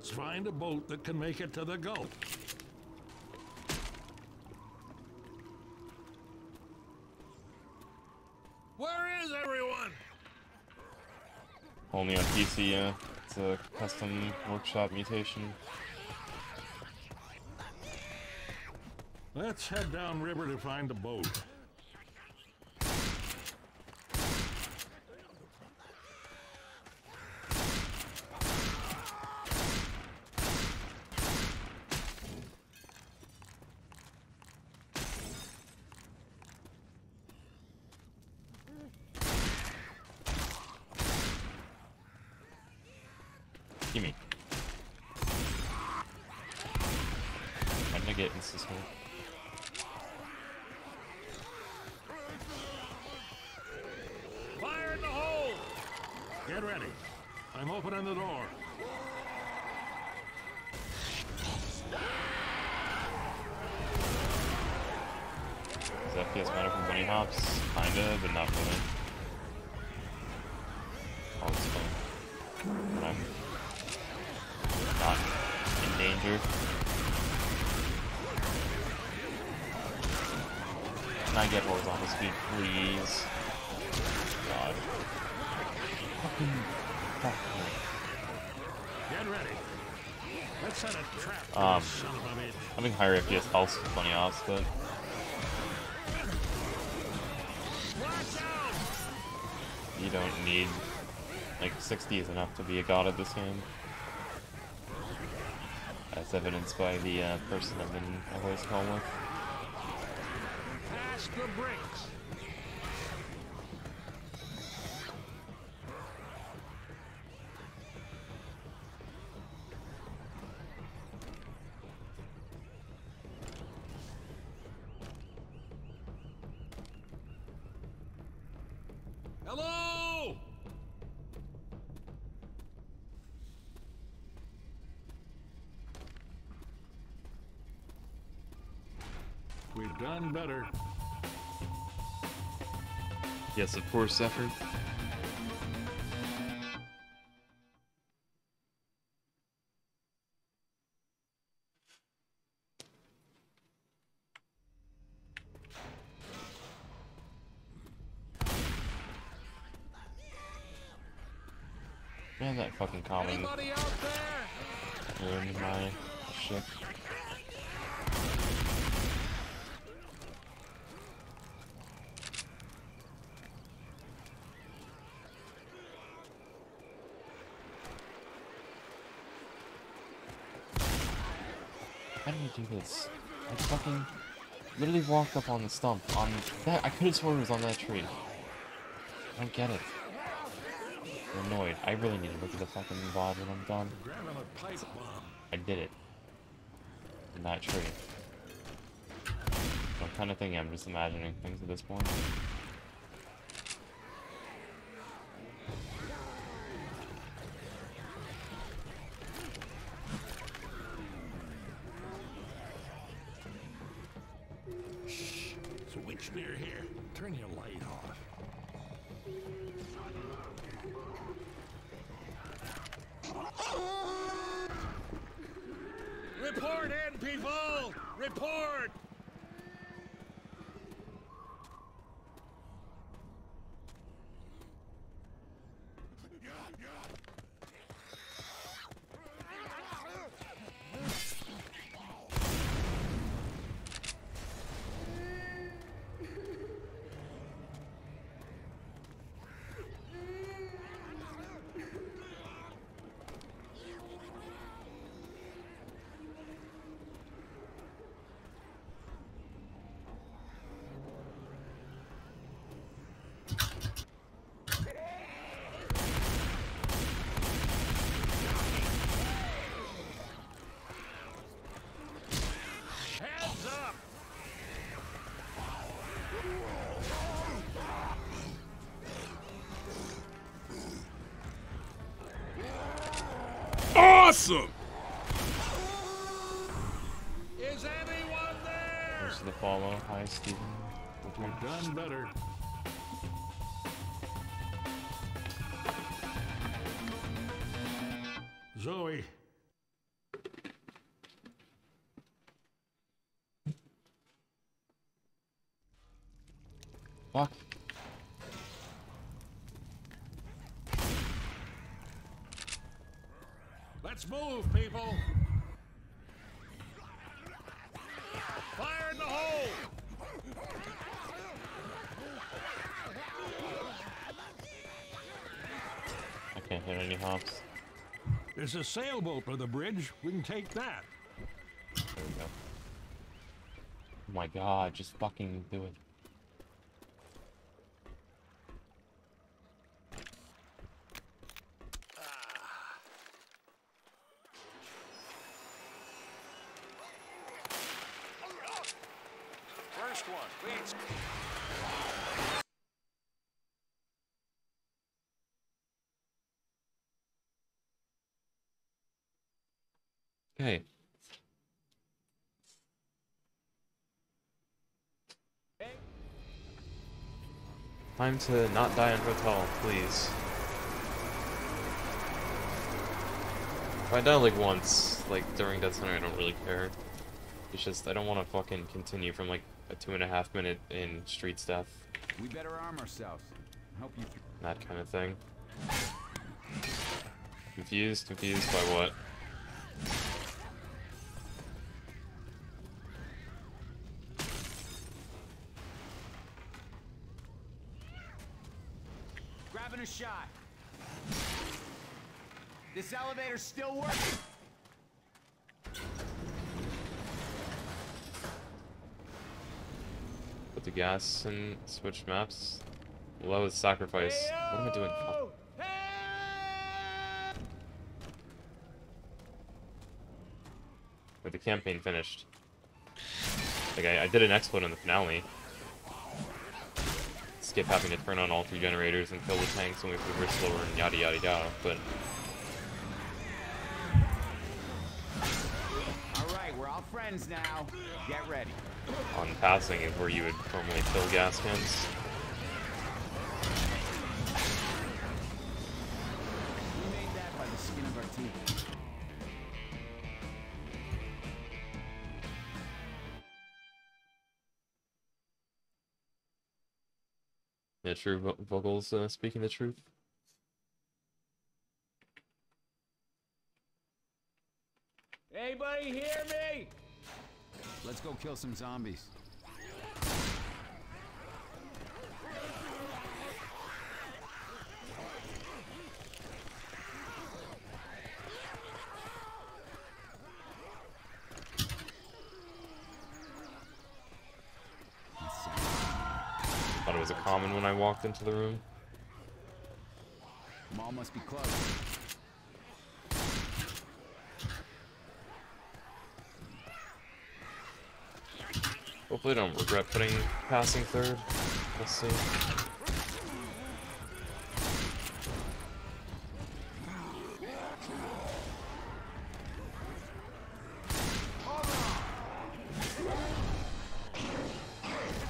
Let's find a boat that can make it to the Gulf. Where is everyone? Only on PC, yeah. It's a custom workshop mutation. Let's head downriver to find a boat. Gimme. I'm gonna get insta smoke. Fire in the hole! Get ready. I'm opening the door. Does FPS matter for bunny hops? Kinda, but not really. All this fun. When I'm not in danger. Can I get horizontal speed, please? God. Fucking fuck me. Get ready. Let's set a trap for Um, this son of a bitch. Having FPS helps with bunny but you don't need like 60 is enough to be a god at this game. As evidenced by the uh, person I've been a voice with. Yes, of course, effort. Walked up on the stump on that. I could have sworn it was on that tree. I don't get it. I'm annoyed. I really need to look at the fucking VOD when I'm done. I did it. In that tree. So I'm kind of thinking I'm just imagining things at this point. Awesome! Is anyone there? Thanks for the follow. Hi, Steven. We've done better. There's a sailboat by the bridge. We can take that. There we go. Oh my god, just fucking do it. First one, please. Okay. Time to not die in hotel, please. If I die like once, like during Dead Center, I don't really care. It's just I don't want to fucking continue from like a two and a half minute in street stuff, We better arm ourselves. Help you. that kind of thing. Confused? Confused by what? Elevator's still working. Put the gas and switch maps. Low is sacrifice. What am I doing? Fuck. Wait, the campaign finished. Like, I, I did an exploit in the finale. Skip having to turn on all three generators and kill the tanks and we progress slower and yada yada yada, but All right, we're all friends now. Get ready. on passing is where you would normally fill gas cans. We made that by the skin of our teeth. Yeah, true. Vo- Vocals uh, speaking the truth. Anybody hear me? Let's go kill some zombies. Thought it was a common when I walked into the room. Mall must be closed. Hopefully don't regret putting passing third. We'll see.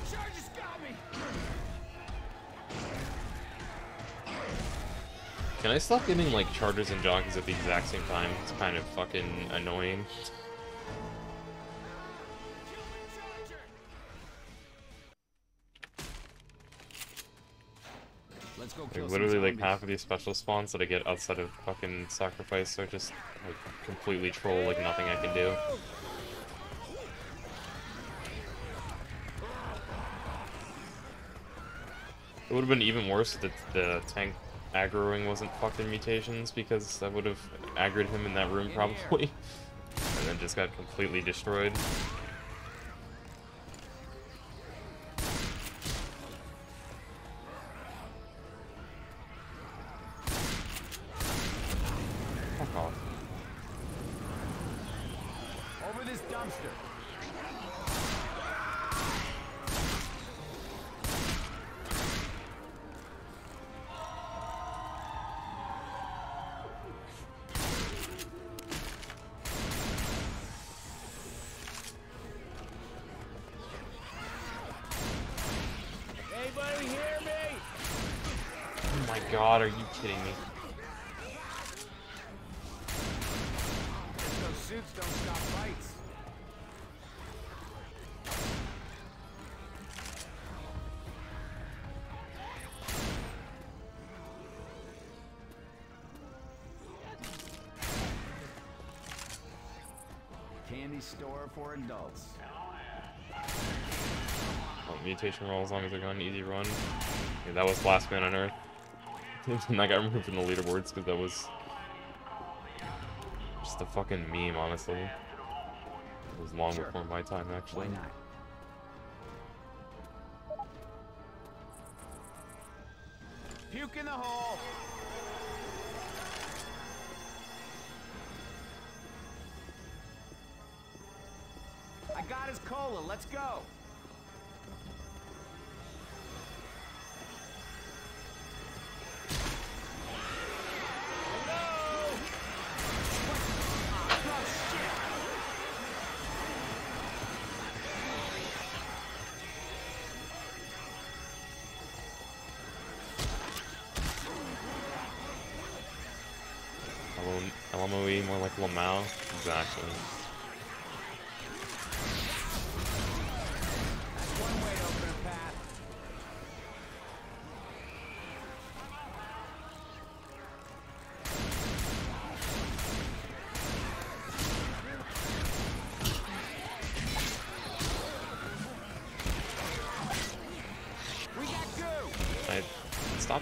Charges. Can I stop getting like chargers and jockeys at the exact same time? It's kind of fucking annoying. Half of these special spawns that I get outside of fucking sacrifice are just like completely troll like nothing I can do. It would have been even worse if the, the tank aggroing wasn't fucking mutations because I would have aggroed him in that room probably. and then just got completely destroyed. For adults. Oh, mutation roll as long as they're going easy run. Yeah, that was last man on earth. and I got removed from the leaderboards because that was just a fucking meme, honestly. It was long Sure. before my time, actually. Why not? Go.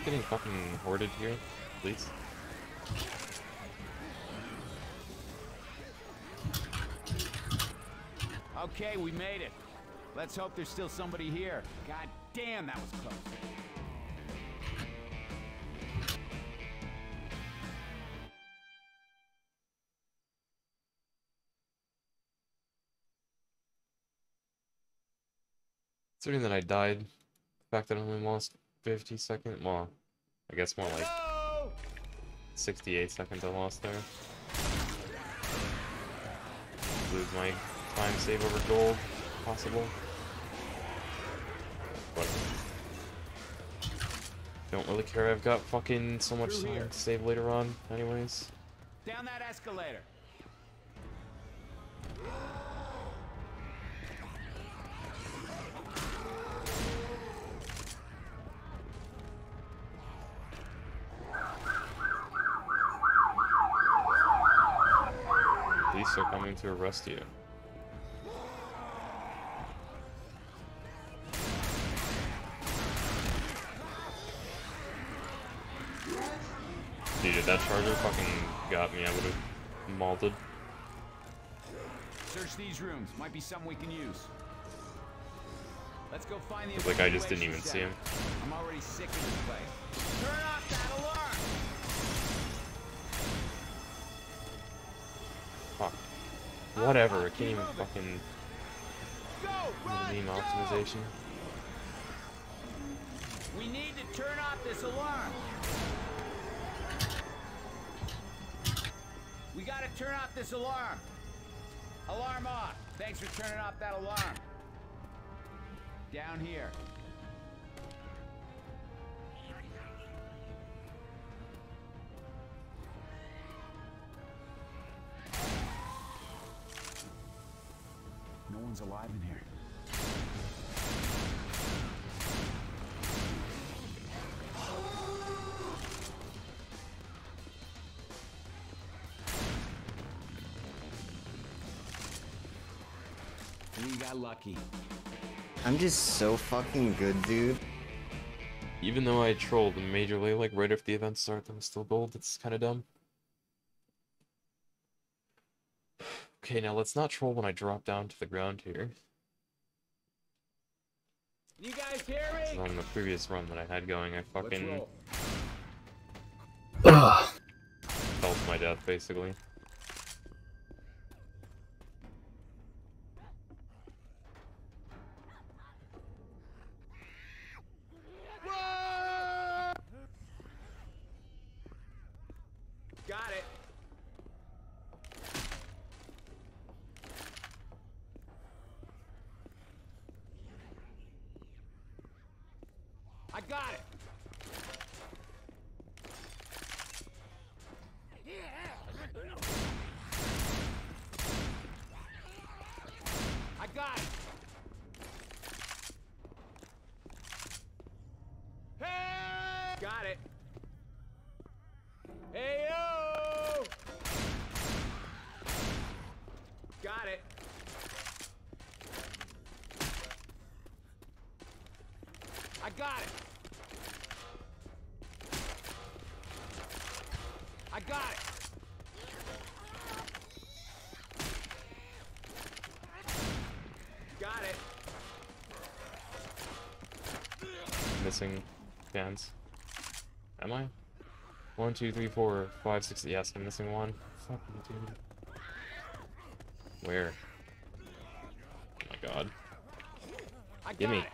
Getting fucking hoarded here, please. Okay, we made it. Let's hope there's still somebody here. God damn, that was close. Considering that I died, the fact that I only lost 50 seconds, well, I guess more like 68 seconds I lost there. Lose my time save over gold, possible. But don't really care. I've got fucking so much time to save later on, anyways. Down that escalator. To arrest you. Dude, if that charger fucking got me, I would have malted. Search these rooms. Might be something we can use. Let's go find the. Like I just didn't even see him. I'm already sick of this place. Turn off Whatever, I Keep can't even fucking meme optimization. We need to turn off this alarm. We gotta turn off this alarm. Alarm off. Thanks for turning off that alarm. Down here. No one's alive in here. We got lucky. I'm just so fucking good, dude. Even though I trolled majorly, like right after the event start, I'm still gold. It's kind of dumb. Okay, now let's not troll when I drop down to the ground here. You guys hear me? On the previous run that I had going, I fucking fell to my death, basically. Got it. I got it. I got it. Hey! Got it. Hey yo! Got it. I got it. I got it. Got it. Missing fans. Am I? One, two, three, four, five, six. Yes, I'm missing one. Fucking dude. Where? Oh my god. Gimme. it.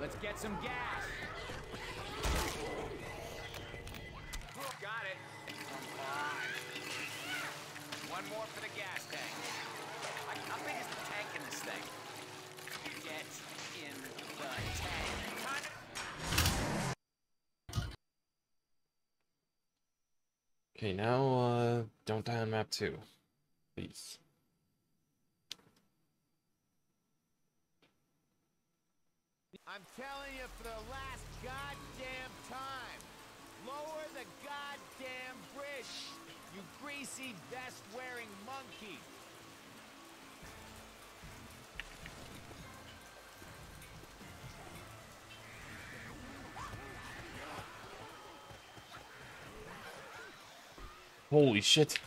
Let's get some gas. Got it. One more for the gas tank. Like, how big is the tank in this thing? Get in the tank. Okay, now, uh, don't die on map two. Please. I'm telling you for the last goddamn time. Lower the goddamn bridge, you greasy vest wearing monkey. Holy shit.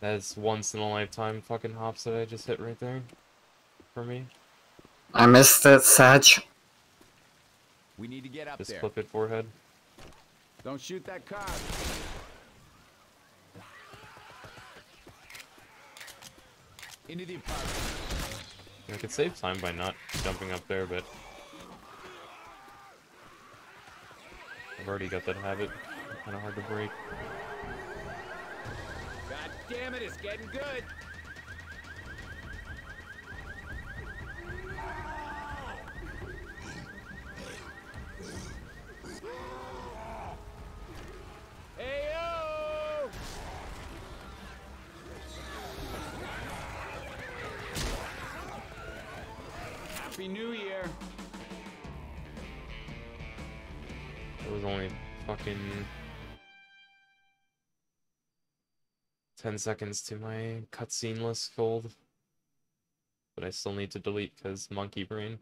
That's once in a lifetime fucking hops that I just hit right there. For me. I missed it, Sag. We need to get up Just there. flip it forehead. Don't shoot that car. Into the apartment. I could save time by not jumping up there, but I've already got that habit. Kind of hard to break. God damn it, it's getting good. 10 seconds to my cutscene list gold. But I still need to delete because monkey brain.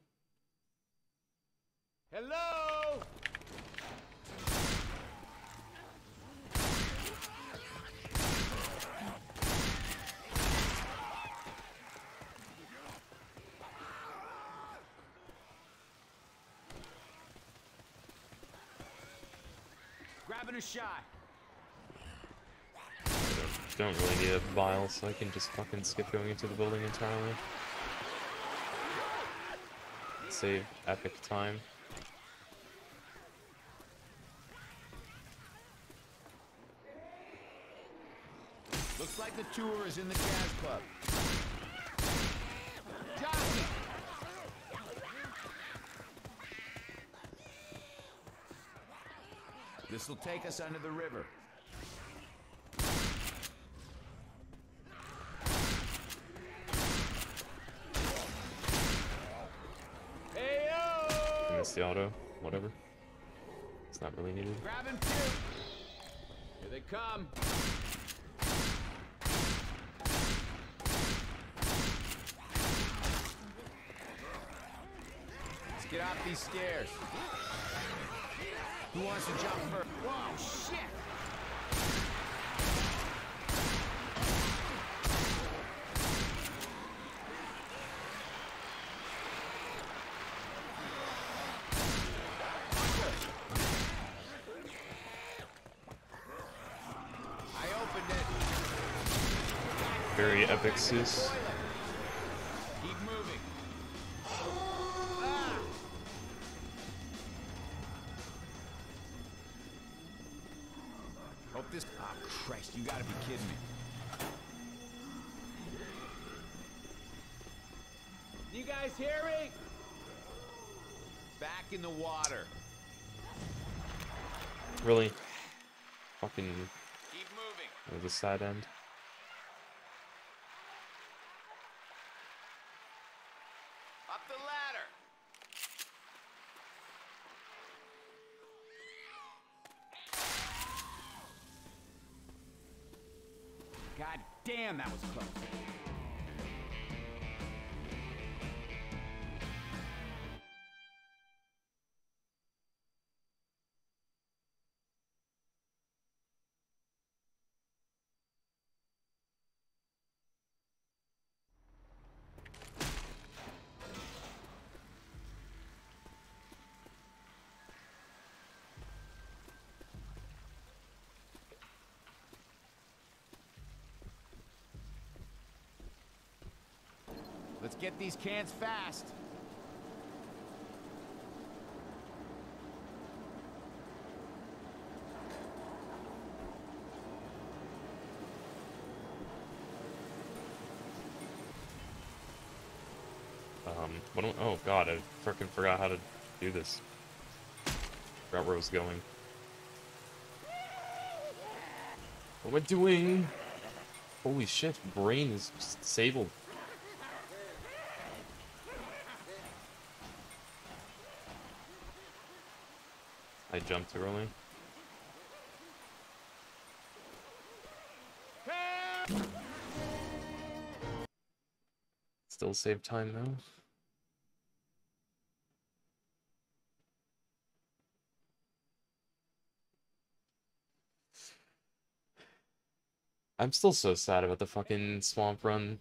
Hello? Grabbing a shot. Don't really so I can just fucking skip going into the building entirely. Save epic time. Looks like the tour is in the jazz club. Jockey! This'll take us under the river. Whatever. It's not really needed. Grabbing. Here they come. Let's get off these stairs. Who wants to jump first? Whoa, shit! I opened it. Very. Keep moving. Ah! Hope this. Ah, Christ! You gotta be kidding me. You guys hear me? Back in the water. Really? Fucking Keep moving. was a sad end. Let's get these cans fast. Um, what oh god, I freaking forgot how to do this. Forgot where I was going. What am I doing? Holy shit, brain is disabled. I jumped early. Still save time though. I'm still so sad about the fucking swamp run.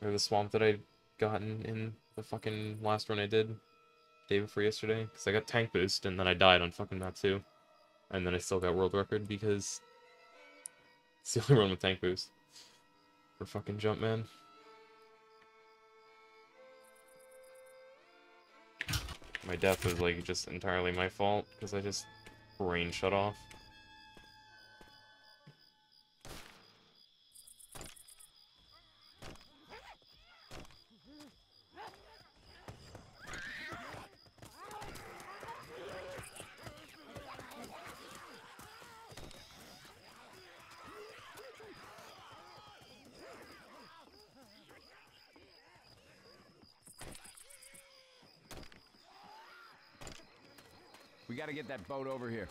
Or the swamp that I'd gotten in the fucking last run I did. Day before yesterday. Because I got tank boost and then I died on fucking map 2. And then I still got world record because it's the only run with tank boost. For fucking Jumpman. My death was like just entirely my fault because I just brain shut off. Get that boat over here.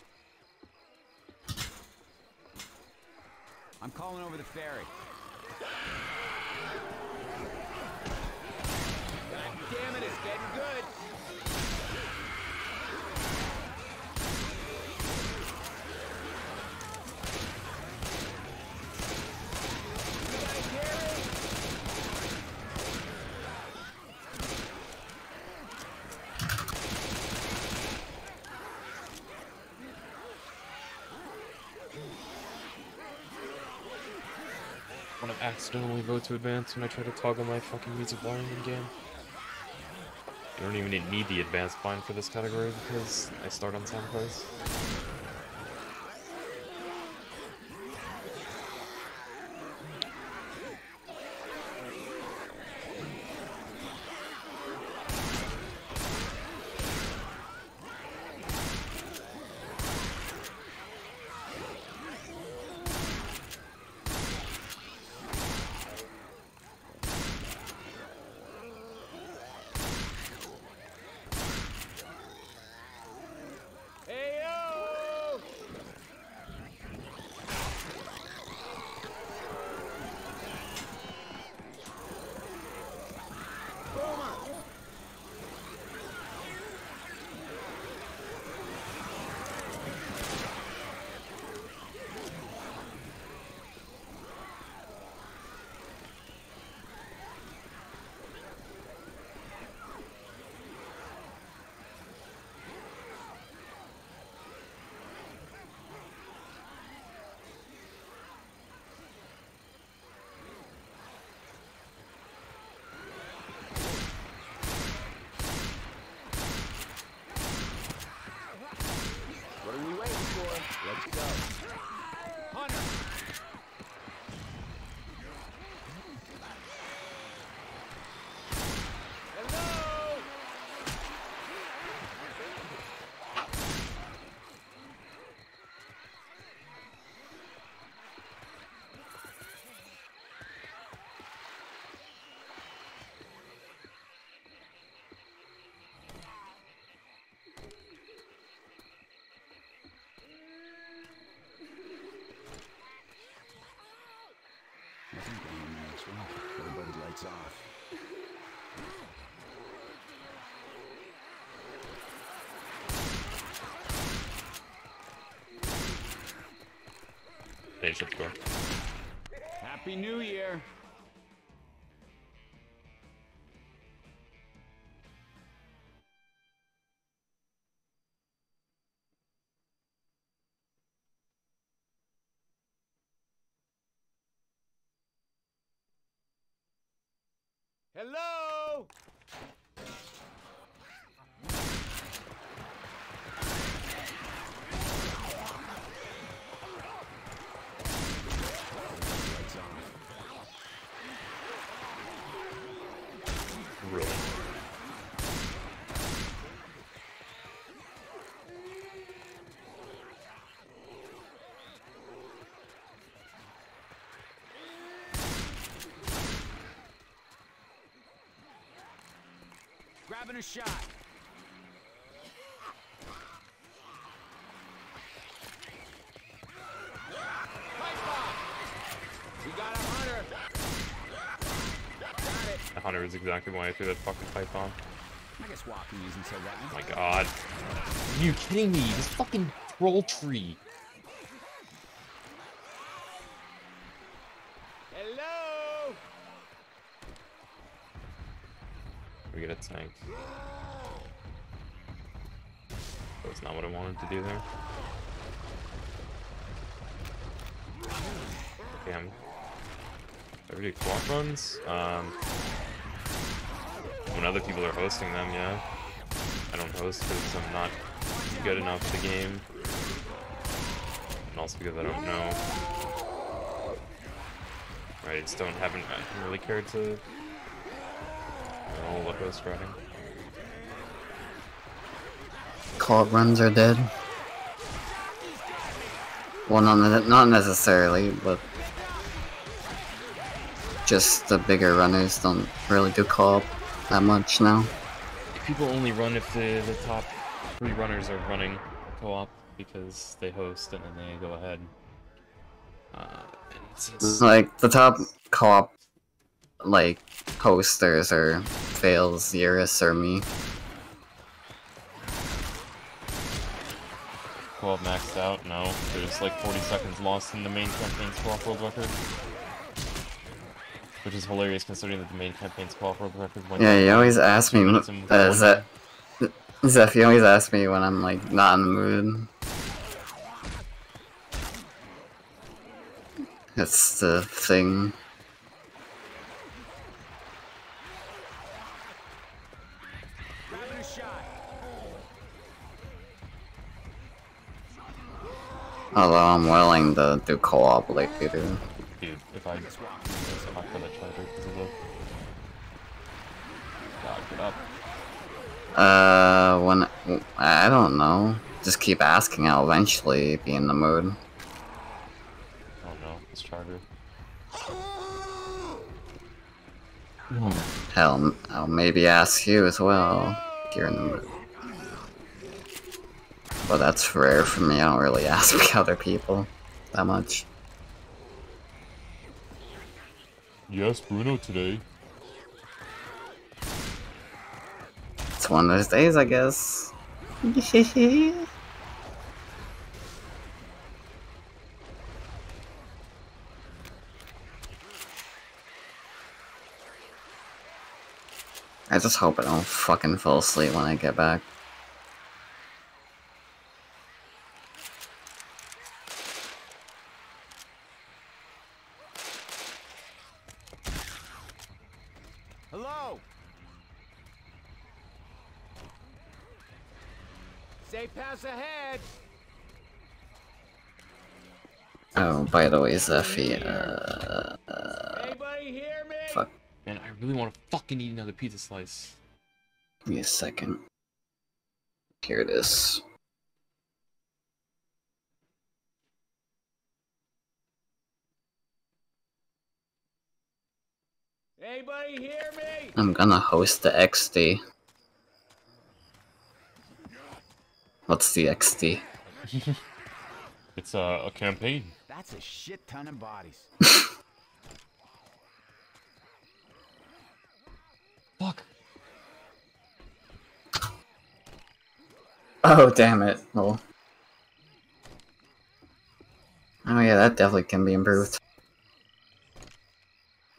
I'm calling over the ferry. God damn it, it's getting good. When I vote to advance when I try to toggle my fucking music wiring in game. I don't even need the advanced bind for this category because I start on sound price. Lights off. Stage up door. Happy New Year. Grabbing a shot. We got a hunter. Got it. The hunter is exactly why I threw that fucking python. I guess walking isn't so bad. Oh my god. Are you kidding me? This fucking troll tree. Hello? We get a tank. That's not what I wanted to do. If I do co-op runs, um, when other people are hosting them, yeah. I don't host because I'm not good enough at the game. And also because I don't know. Right, I just don't haven't really cared to know what host running. Co-op runs are dead. Well, not, not necessarily, but just the bigger runners don't really do co-op that much now. People only run if the, the top three runners are running co-op because they host and then they go ahead. Uh, Like the top co-op, like hosters are Fails, Eurus, or me. Co-op maxed out, no. There's like 40 seconds lost in the main campaign's co-op world record. Which is hilarious considering that the main campaign's co-op world record went Yeah, you always ask me when, minutes and uh, Zeph, Zeph, you always ask me when I'm like not in the mood. That's the thing. Although I'm willing to do co-op lately, dude. Dude, if I Guess walking isn't so I'm not gonna charger because of the... God, get up. Uh, when I don't know. Just keep asking. I'll eventually be in the mood. Oh no, this charger. Hell, I'll maybe ask you as well. If you're in the mood. But that's rare for me. I don't really ask other people that much. Yes, Bruno today. It's one of those days, I guess. I just hope I don't fucking fall asleep when I get back. Hello? Safe pass ahead. Oh, by the way, Zephy, uh, Anybody hear me? fuck, Man, I really want to fucking eat another pizza slice. give me a second. Here it is. Anybody hear me? I'm gonna host the XD. What's the XD? It's uh, a campaign. That's a shit ton of bodies. Fuck. Oh, damn it. Oh. Oh yeah, that definitely can be improved.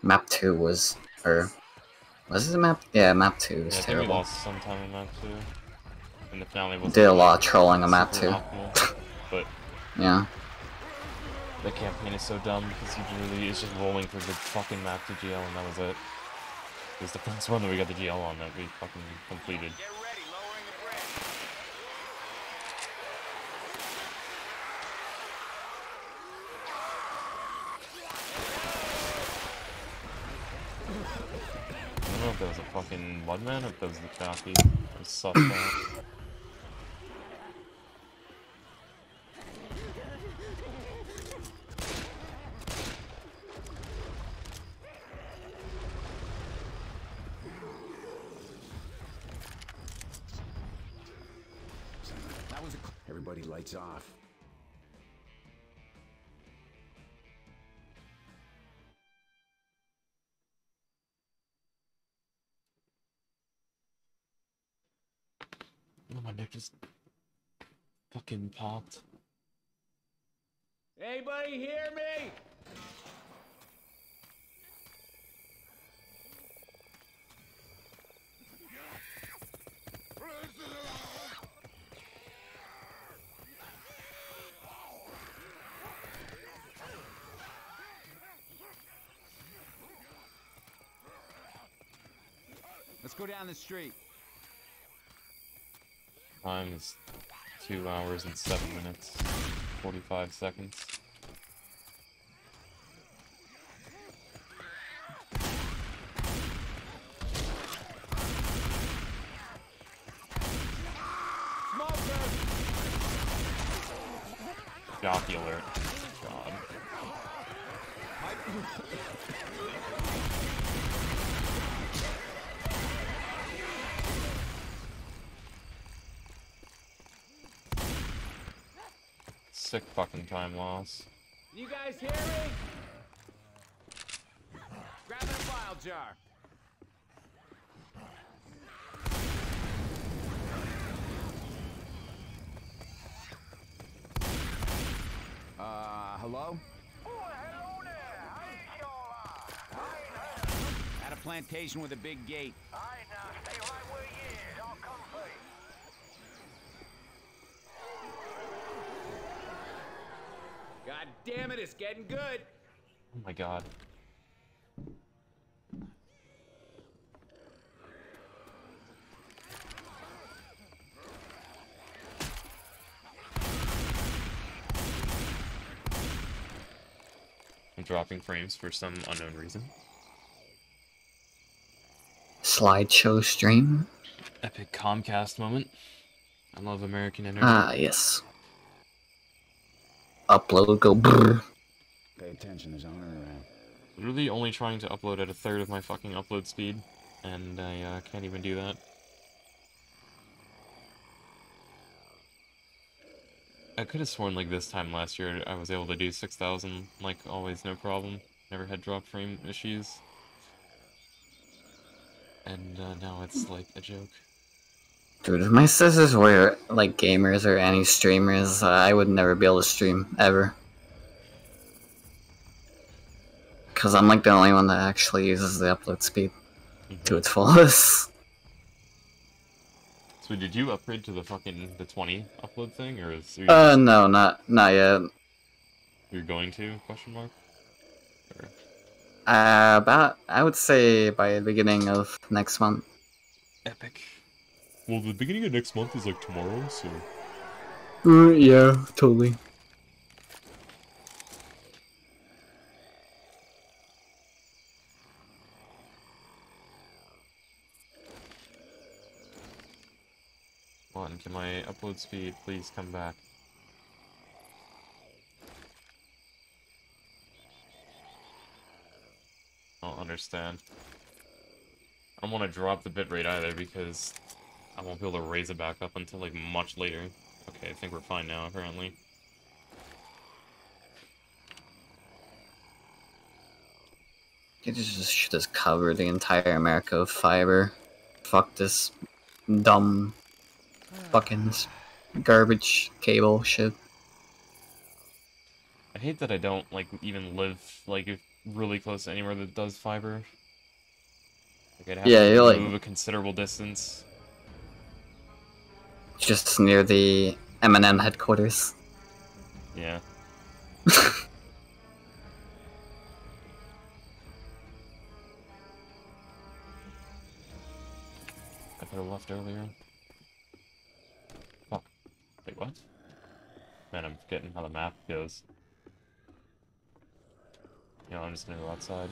Map 2 was... or... Was it a map? Yeah, map 2 was I think we terrible. lost some time in map two. And the finale was Did a lot of trolling on map 2. optimal, but Yeah. The campaign is so dumb because you really is just rolling through the fucking map to GL and that was it. It was the first one that we got the GL on that we fucking completed. Get ready, lowering the bridge. I don't know if that was a fucking Mudman or if that was the. It was suspect. That was a. Everybody lights off. oh, my neck just fucking popped. Anybody hear me? Go down the street. Time is two hours and seven minutes, forty-five seconds. Jockey alert. God. Sick fucking time loss. You guys hear me? Grabbing a bile jar. Uh, hello? At a plantation with a big gate. God damn it, it's getting good. Oh my god. I'm dropping frames for some unknown reason. Slideshow stream? Epic Comcast moment. I love American Energy. Ah, yes. Upload, go brrr. Pay attention, there's owner around. Literally only trying to upload at a third of my fucking upload speed, and I uh, can't even do that. I could have sworn like this time last year I was able to do 6,000, like always, no problem. Never had drop frame issues. And uh, now it's like a joke. Dude, if my sisters were like gamers or any streamers, uh, I would never be able to stream ever. Cause I'm like the only one that actually uses the upload speed to its fullest. So did you upgrade to the fucking the 20 upload thing, or is you, Uh, no, not not yet. you're going to question mark? Or, Uh, about I would say by the beginning of next month. epic. Well, the beginning of next month is like tomorrow, so Uh, yeah, totally. Come on, can my upload speed please come back? I don't understand. I don't want to drop the bitrate either because I won't be able to raise it back up until like much later. Okay, I think we're fine now apparently. Just should just cover the entire America with fiber. Fuck this dumb fucking garbage cable shit. I hate that I don't like even live like really close to anywhere that does fiber. Like I'd have Yeah, to you're, like- move a considerable distance. Just near the M&M headquarters. Yeah. I could have left earlier. Fuck. Wait, what? Man, I'm forgetting how the map goes. You know, I'm just gonna go outside.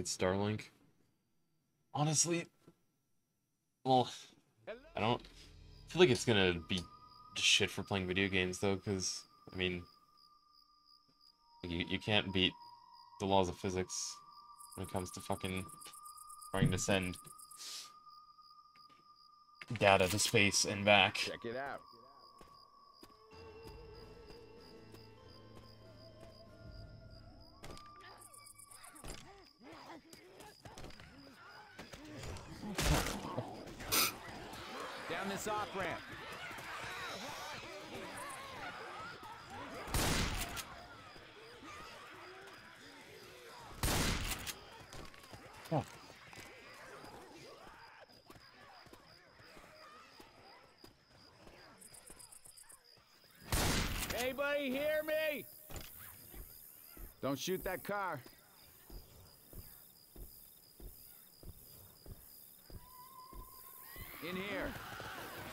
Let's get Starlink. Honestly, well, I don't feel like it's gonna be shit for playing video games though, because I mean, you you can't beat the laws of physics when it comes to fucking trying to send data to space and back. Check it out. This off ramp. Fuck. Anybody hear me? Don't shoot that car. In here.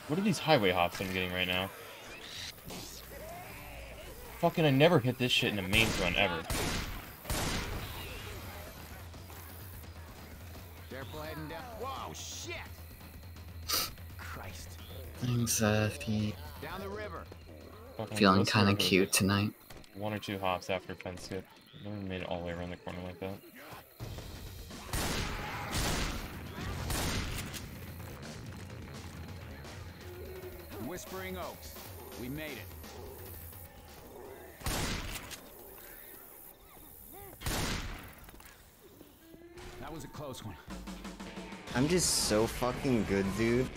What are these highway hops I'm getting right now? Fucking, I never hit this shit in a mains run ever. Careful heading down. Whoa, shit! Christ. Thanks, uh, Down the river. Fucking feeling kinda of it was cute tonight. One or two hops after fence skip. Never made it all the way around the corner like that. Whispering Oaks. We made it. That was a close one. I'm just so fucking good, dude.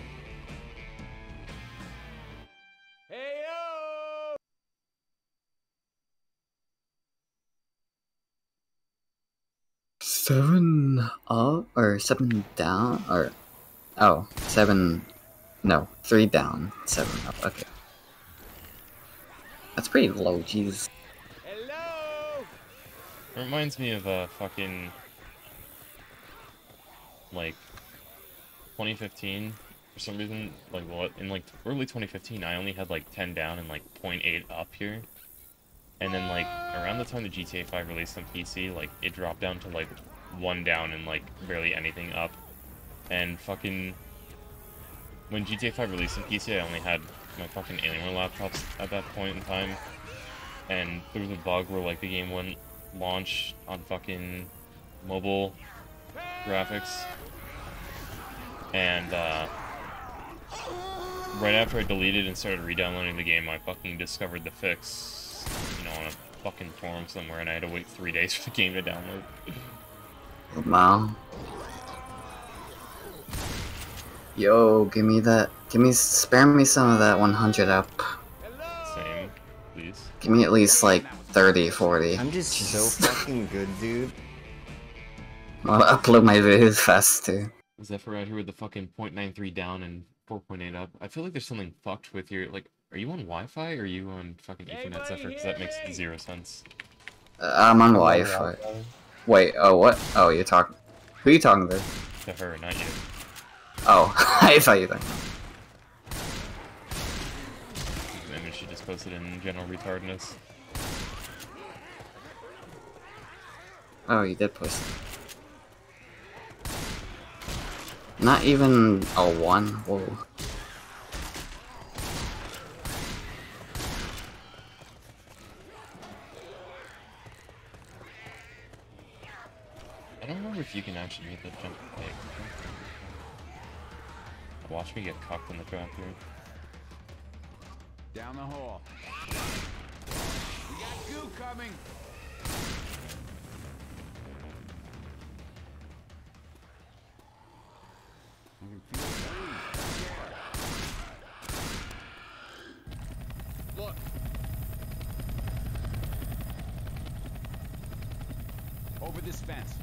Hey yo! Seven up or seven down or oh seven no three down seven up okay that's pretty low jeez Hello. It reminds me of uh, fucking like 2015 for some reason. Like what in like early 2015, I only had like 10 down and like 0.8 up here, and then like around the time the GTA 5 released on PC, like it dropped down to like one down and like barely anything up, and fucking when GTA 5 released on PC, I only had my fucking Alienware laptops at that point in time, and there was a bug where like the game wouldn't launch on fucking mobile graphics. And uh, right after I deleted and started re-downloading the game, I fucking discovered the fix, you know, on a fucking forum somewhere, and I had to wait three days for the game to download. wow yo give me that give me spare me some of that 100 up Same, please. give me at least like 30 40 I'm just so fucking good, dude. I'll upload my videos faster Zephyr out here with the fucking 0.93 down and 4.8 up. I feel like there's something fucked with your like. Are you on Wi-Fi or are you on fucking Ethernet, Anybody Zephyr? Because that makes zero sense. Uh, I'm on Wi-Fi wait oh what oh you're talking who are you talking to To her, not you. Oh I thought you were talking The image she just posted in general retardness. Oh, you did post it. Not even a one? Whoa. I don't remember if you can actually make the jump big. Watch me get cocked in the drive through. Down the hall. We got goo coming. I can feel. Over this fence.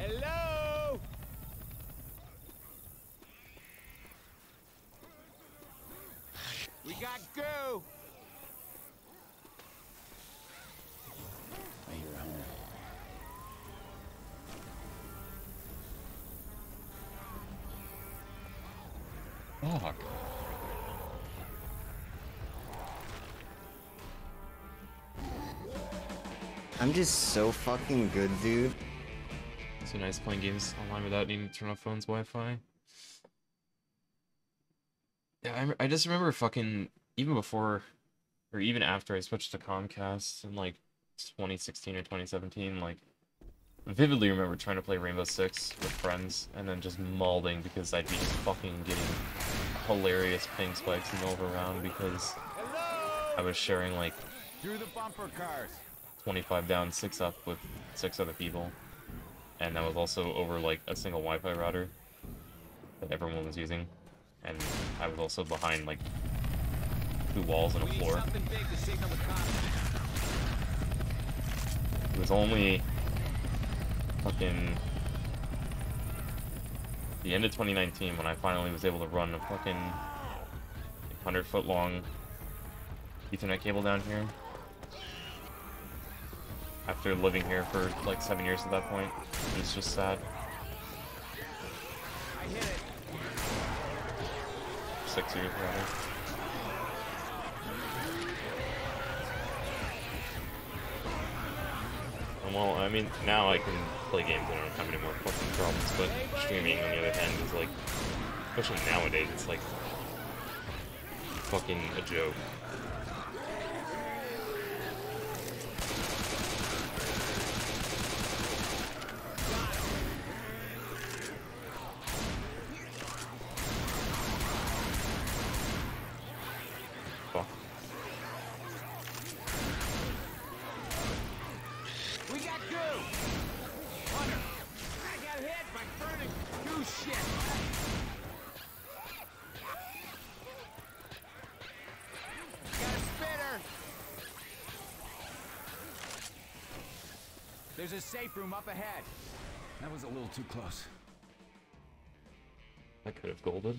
Hello? We got goo. I hear a home. Fuck. I'm just so fucking good, dude. So nice playing games online without needing to turn off phone's Wi-Fi. Yeah, I, I just remember fucking even before, or even after I switched to Comcast in like 2016 or 2017, like vividly remember trying to play Rainbow Six with friends and then just mauling because I'd be just fucking getting hilarious ping spikes in the middle of a round because I was sharing like Through the bumper cars. 25 down, 6 up with 6 other people. And that was also over like a single Wi-Fi router that everyone was using. And I was also behind like two walls and a floor. something big to signal the cops. It was only fucking the end of 2019 when I finally was able to run a fucking 100 foot long Ethernet cable down here. After living here for like seven years at that point, it's just sad. Six years rather. Well, I mean, now I can play games and I don't have any more fucking problems, but streaming on the other hand is like, especially nowadays, it's like fucking a joke. Fuck. We got goo. Hunter, I got hit by burning goo shit. Got a spitter. There's a safe room up ahead. That was a little too close. I could have golded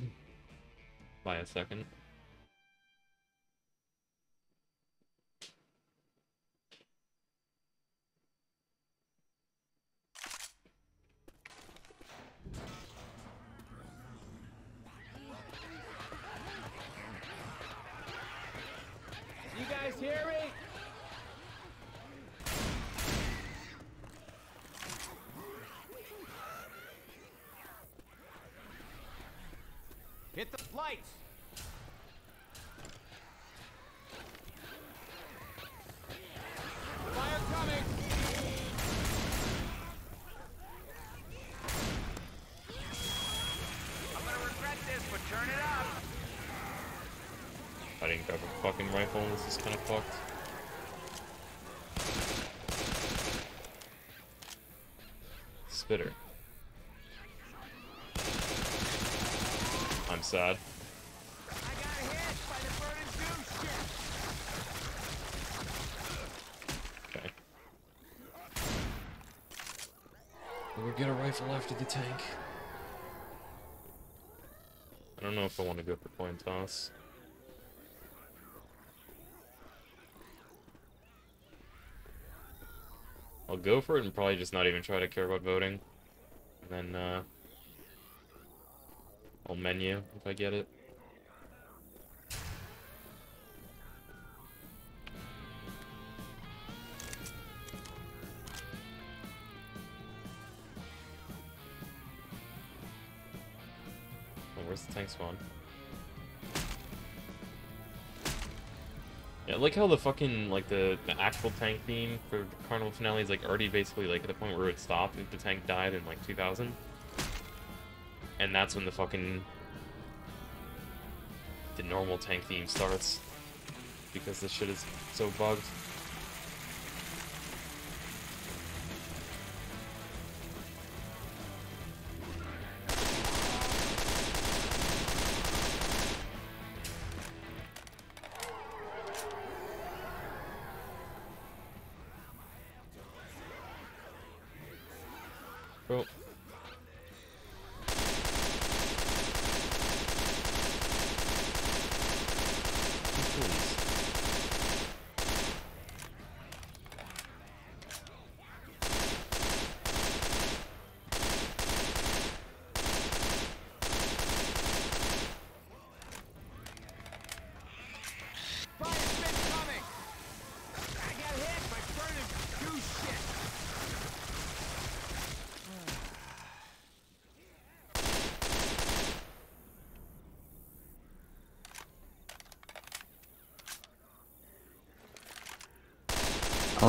by a second. You guys hear me? Hit the lights. Fire coming. I'm gonna regret this, but turn it up. I didn't grab a fucking rifle, this is kind of fucked. Spitter. I'm sad. I got hit by the burning goo shit. Okay. We'll get a rifle after the tank. I don't know if I want to go for coin toss. go for it and probably just not even try to care about voting. And then, uh, I'll menu if I get it. Oh, where's the tank spawn? Like how the fucking, like, the, the actual tank theme for Carnival Finale is, like, already basically, like, at the point where it stopped if the tank died in, like, 2000. And that's when the fucking... The normal tank theme starts. Because this shit is so bugged.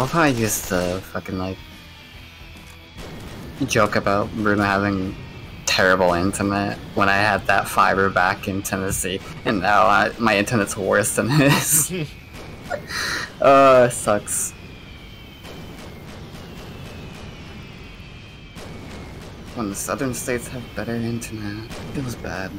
I love how I used to fucking like joke about Bruno having terrible internet when I had that fiber back in Tennessee, and now I, my internet's worse than his. uh, sucks. When the southern states have better internet, it feels bad.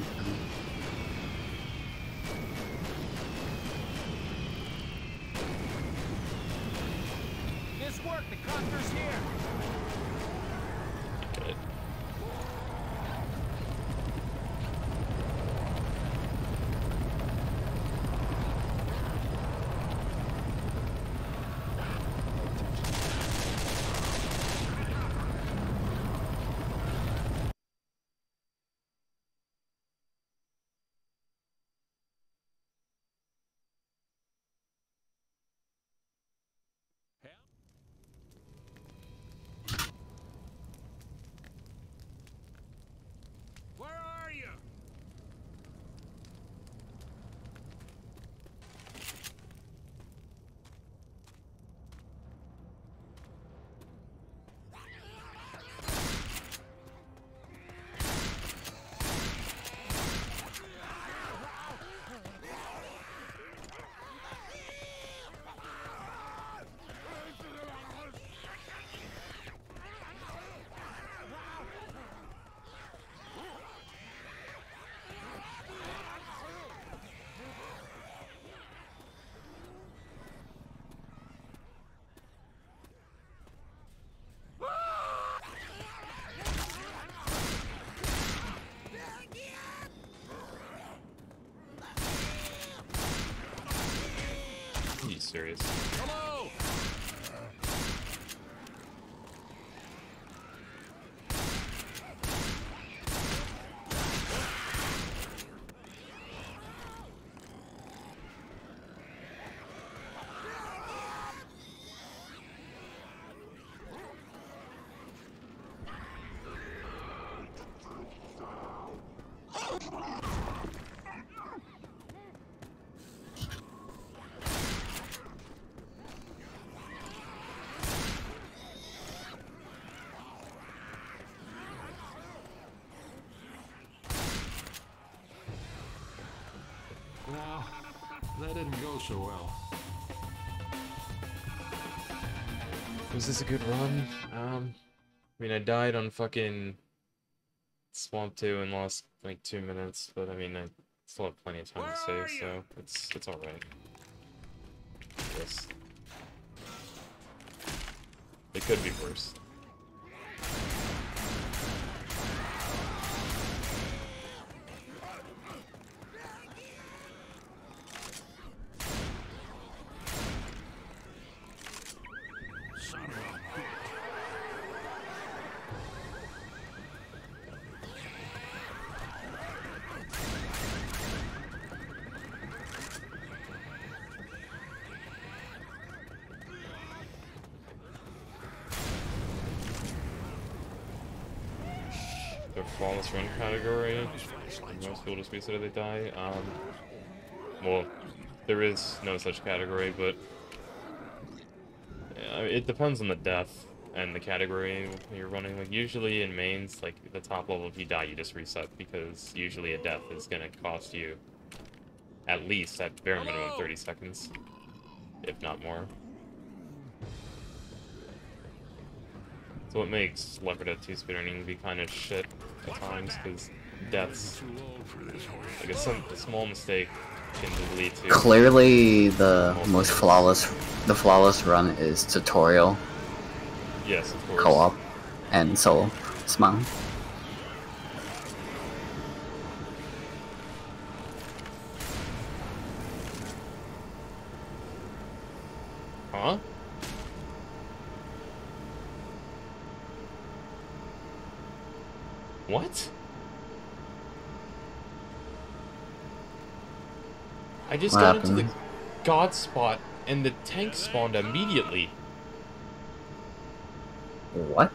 Didn't go so well. Was this a good run? Um, I mean, I died on fucking Swamp 2 and lost like two minutes, but I mean, I still have plenty of time to Where are save, so it's it's all right. Yes. It could be worse. Son of a bitch. the flawless run category. Most people just basically they die. Um, well, there is no such category, but it depends on the death and the category you're running. Like usually in mains, like the top level, if you die, you just reset because usually a death is gonna cost you at least at bare minimum 30 seconds, if not more. So what makes Left 4 Dead 2 speed speedrunning be kind of shit at times, because deaths, Too old for this horse. like a, some, a small mistake can lead to... Clearly, the most flawless, the flawless run is tutorial, Yes, of course. co-op, and solo. Smile. Huh? What? I just What got into the god spot and the tank spawned immediately. What?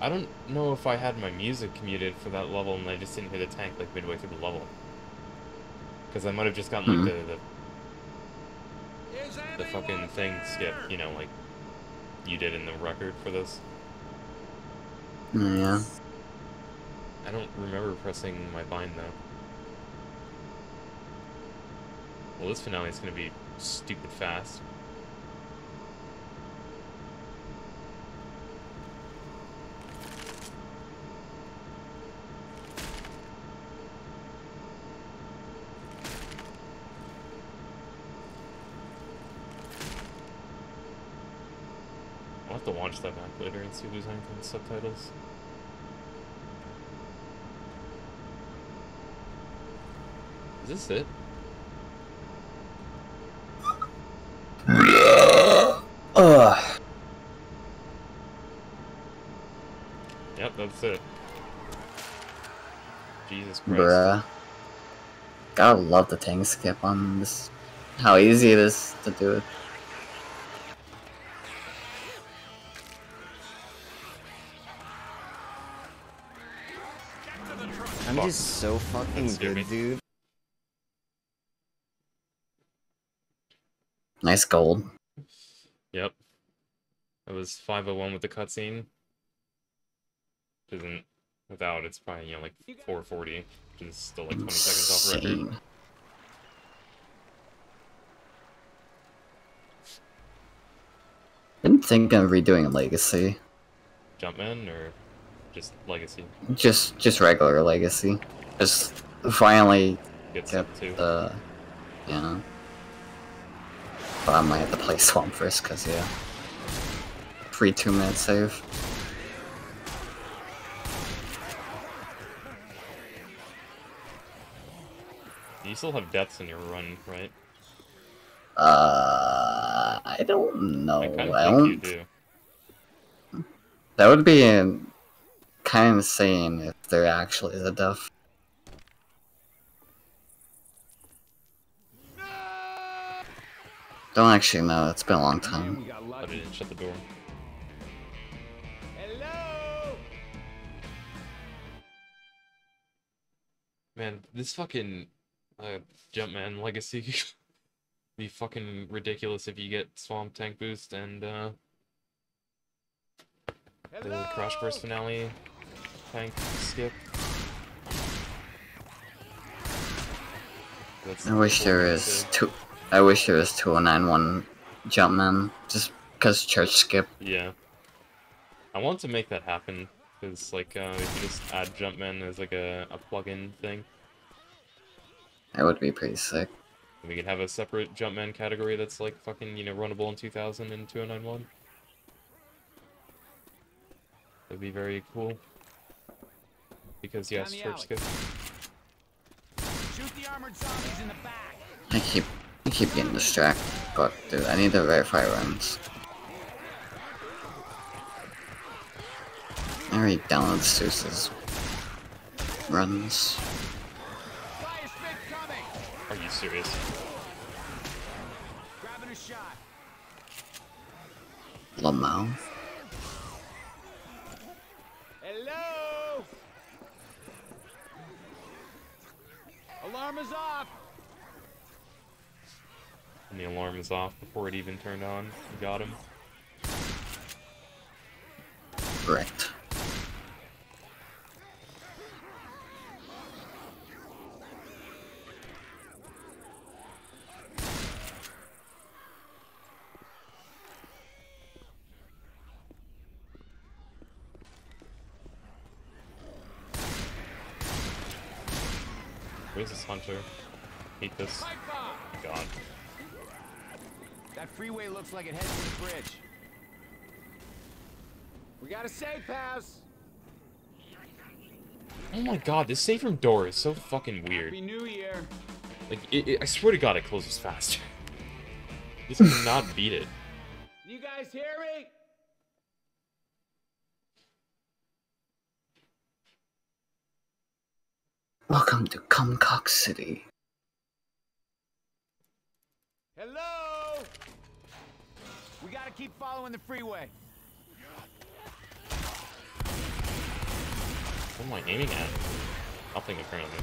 I don't know if I had my music muted for that level and I just didn't hear the tank like midway through the level. Because I might have just gotten like Hmm. the, the the fucking thing skip, you know, like you did in the record for this. Yeah. I don't remember pressing my bind though. Well, this finale is gonna be stupid fast. I'll have to watch that back later and see if there's anything in subtitles. Is this it? Ugh. Yep, that's it. Jesus Christ. Bruh. Gotta love the tank skip on this. How easy it is to do it. I'm Fuck. just so fucking good, me. dude. Nice gold. Yep. It was 501 with the cutscene. Which isn't without, it's probably, you know, like 440, which is still like 20 seconds off record. Insane. Been thinking of redoing Legacy. Jumpman or just Legacy? Just just regular Legacy. Just finally Get get sub too. the you know. But I might have to play Swamp first cause yeah. Free two minute save. You still have deaths in your run, right? Uh I don't know. I kind I think don't you do. That would be um, kind of insane if there actually is a death. Don't actually know. It's been a long time. We got I didn't shut the door. Hello? Man, this fucking uh, Jumpman Legacy be fucking ridiculous if you get Swamp Tank Boost and uh, the Crash Course finale tank skip. That's I wish there was too. two. I wish there was 2091 Jumpman, just because church skip. Yeah. I want to make that happen, because, like, uh, if you just add Jumpman as, like, a, a plug-in thing, That would be pretty sick. we could have a separate Jumpman category that's, like, fucking, you know, runnable in 2000 and 2091. That'd be very cool. Because, yes, Down church skip. Shoot the armored zombies in the back. I keep, I keep getting distracted. But dude, I need to verify runs. I already downloaded Seuss's runs. Are you serious? Grabbing a shot. Lamau. Hello. Alarm is off. And the alarm is off before it even turned on. You got him. Correct. Looks like it heads to the bridge. We got a safe house. Oh my god, this safe room door is so fucking weird. Happy New Year. Like, it, it, I swear to god it closes faster. This cannot beat it. You guys hear me? Welcome to Cumcock City. Hello? We gotta keep following the freeway. What am I aiming at? Nothing apparently.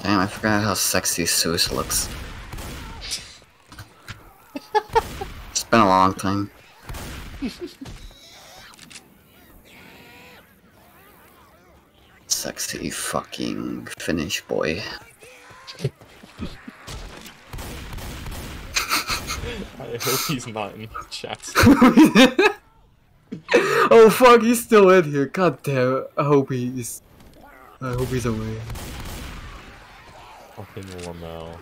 Damn, I forgot how sexy Zeus looks. it's been a long time. Sexy fucking Finnish boy. I hope he's not in the chat. oh fuck, he's still in here. God damn it. I hope he's. I hope he's away. Fucking Lamel.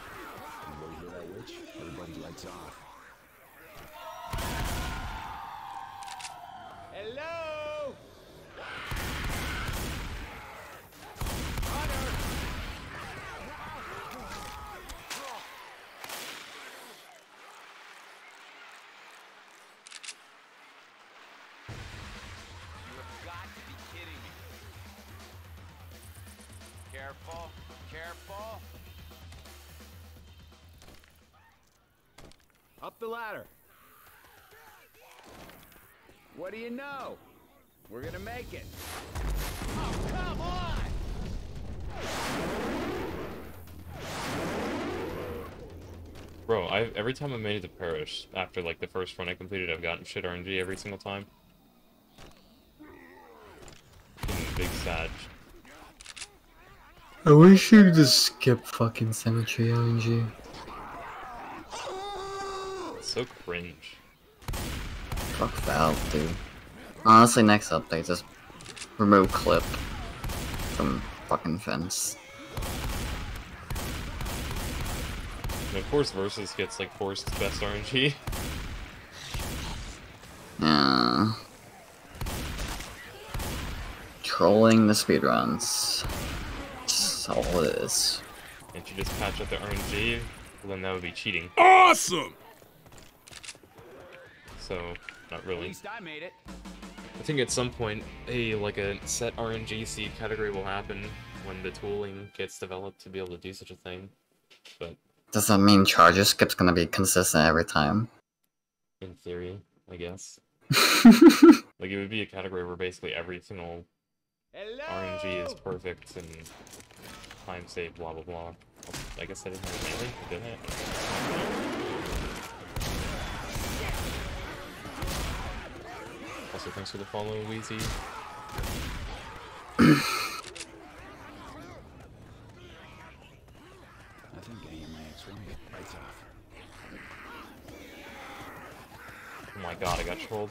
Careful, careful. Up the ladder. What do you know? We're gonna make it. Oh, come on! Bro, I every time I made it to Parish, after like the first run I completed, I've gotten shit RNG every single time. Fucking Big Sag. I wish you could just skip fucking Cemetery RNG. So cringe. Fuck Valve, dude. Honestly, next update, just remove clip from fucking fence. And of course, Versus gets like forced best RNG. Yeah. Trolling the speedruns. That's all it is. Can't you just patch up the RNG? Well, then that would be cheating. Awesome! So, not At really. least I made it. I think at some point, a like a set RNG seed category will happen when the tooling gets developed to be able to do such a thing. But Does that mean charger skip's gonna be consistent every time? in theory, I guess. Like it would be a category where basically every single Hello? RNG is perfect and time saved, blah blah blah. I guess I didn't have melee, didn't it? Also, thanks for the follow, Wheezy. I think I hit my X-ray. Lights off. Oh my god, I got trolled.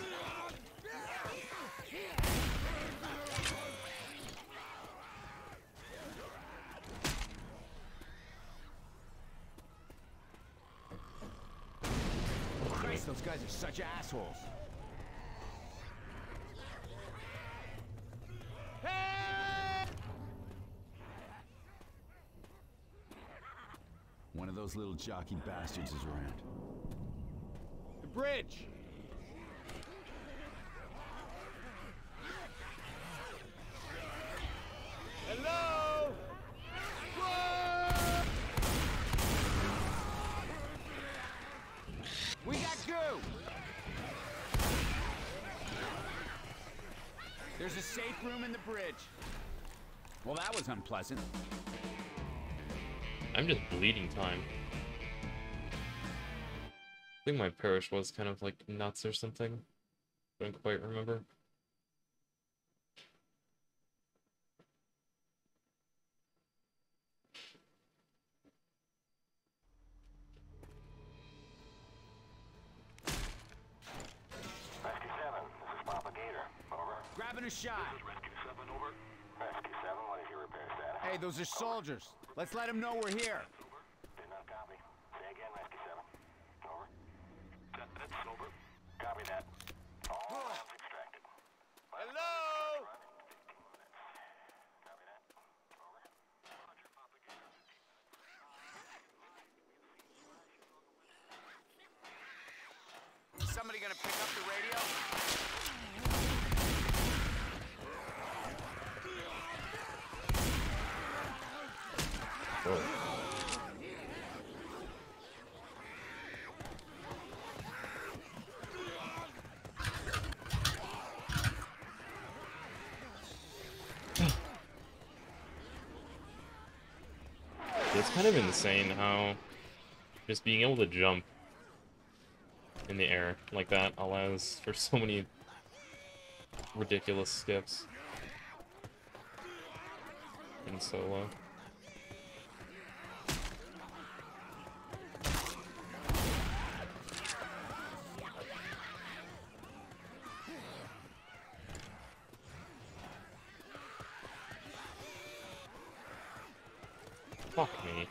Christ, those guys are such assholes. Hey! One of those little jockey bastards is around. The bridge! Hello? Whoa! We got goo! There's a safe room in the bridge. Well, that was unpleasant. I'm just bleeding time. I think my parish was kind of like nuts or something. I Don't quite remember. Are soldiers. Let's let them know we're here. Did not copy. Say again, Rescue 7. Over. That, that's over. Copy that. All hands extracted. Hello? Copy that. Over. Roger, Papa Gator. Somebody gonna pick up the radio? Whoa. It's kind of insane how just being able to jump in the air like that allows for so many ridiculous skips in solo. Fuck me.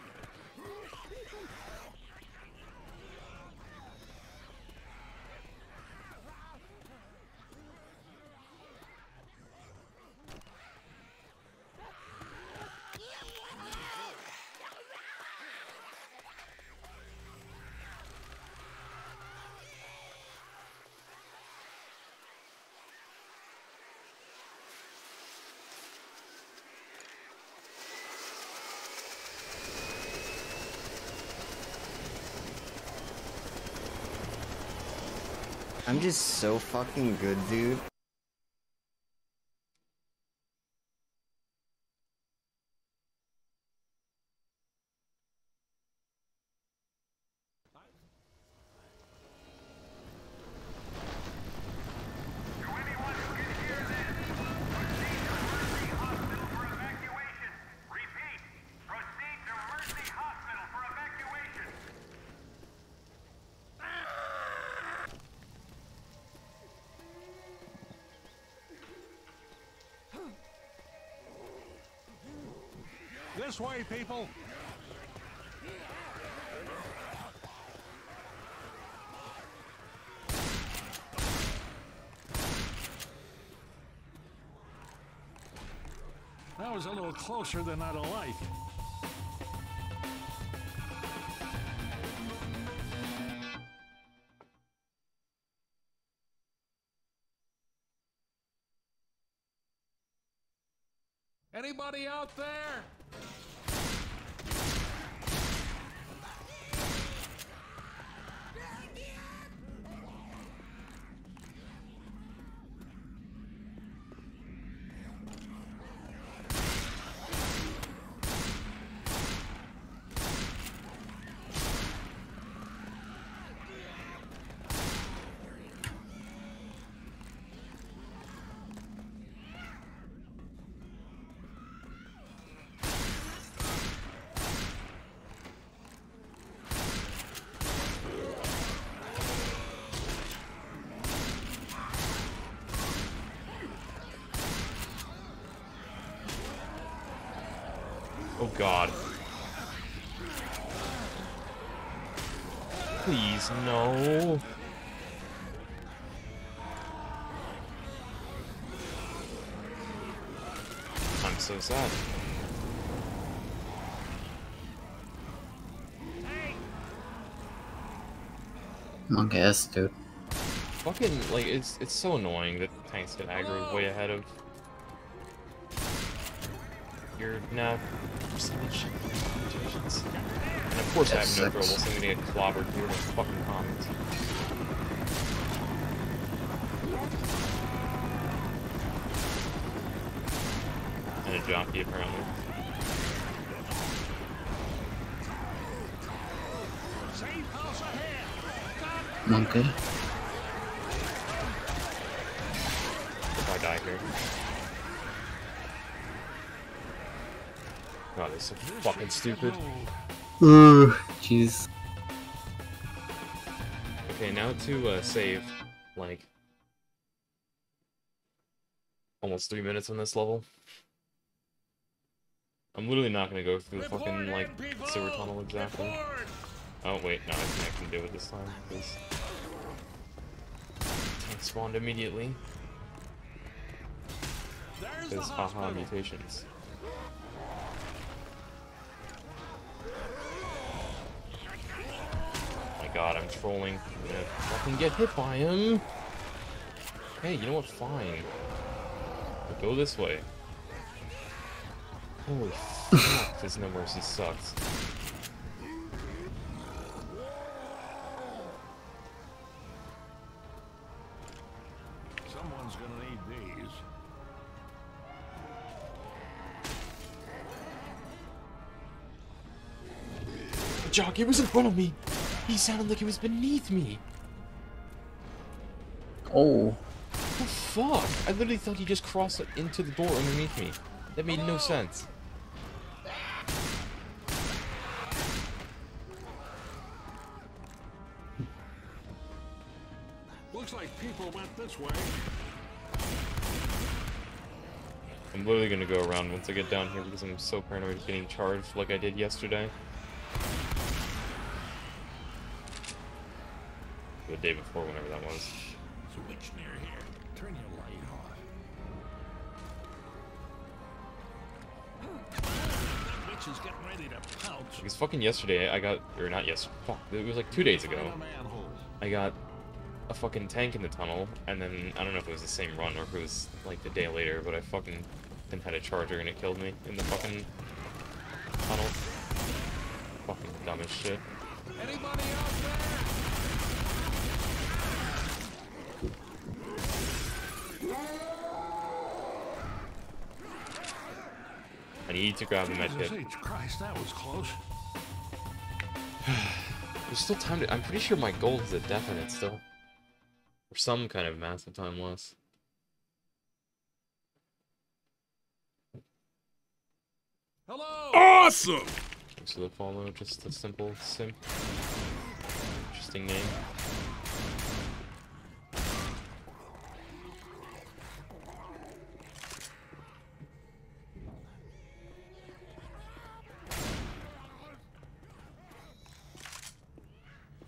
I'm just so fucking good, dude. Way, people. That was a little closer than I'd liked. Anybody out there? God. Please, no. I'm so sad. Monk ass, dude. Fucking, like, it's it's so annoying that tanks get aggroed way ahead of your nav percentage limitations. And of course I have no Yes, trouble, six. so I'm gonna get clobbered here with fucking comments. And a jockey, apparently. Safe house ahead. God Monkey. If I die here. God, this is fucking stupid. Ooh, jeez. Okay, now to uh, save, like, almost three minutes on this level. I'm literally not gonna go through the fucking, like, sewer tunnel exactly. Report! Oh, wait, no, I think I can do it this time, because... Tank spawned immediately. There's the Because haha hospital. mutations. God, I'm trolling. I'm gonna fucking get hit by him! Hey, you know what? Fine. But go this way. Holy fuck, this No Mercy sucks. Someone's gonna need these. The jockey was in front of me! He sounded like he was beneath me! Oh. The fuck? I literally thought he just crossed into the door underneath me. That made no sense. Looks like people went this way. I'm literally gonna go around once I get down here because I'm so paranoid of getting charged like I did yesterday. Day before, whenever that was. Switch near here. Turn your light off. That witch is getting ready to pounce. Because fucking yesterday, I got, or not yesterday, fuck, it was like two days ago. In a manhole. I got a fucking tank in the tunnel, and then, I don't know if it was the same run or if it was like the day later, but I fucking then had a charger and it killed me in the fucking tunnel. Fucking dumb as shit. Anybody out there? I need to grab the Jesus medkit. Christ, that was close. There's still time to. I'm pretty sure my goal is a definite still. Or some kind of massive time loss. Hello! Awesome! Thanks for the follow, just a simple sim. Interesting name.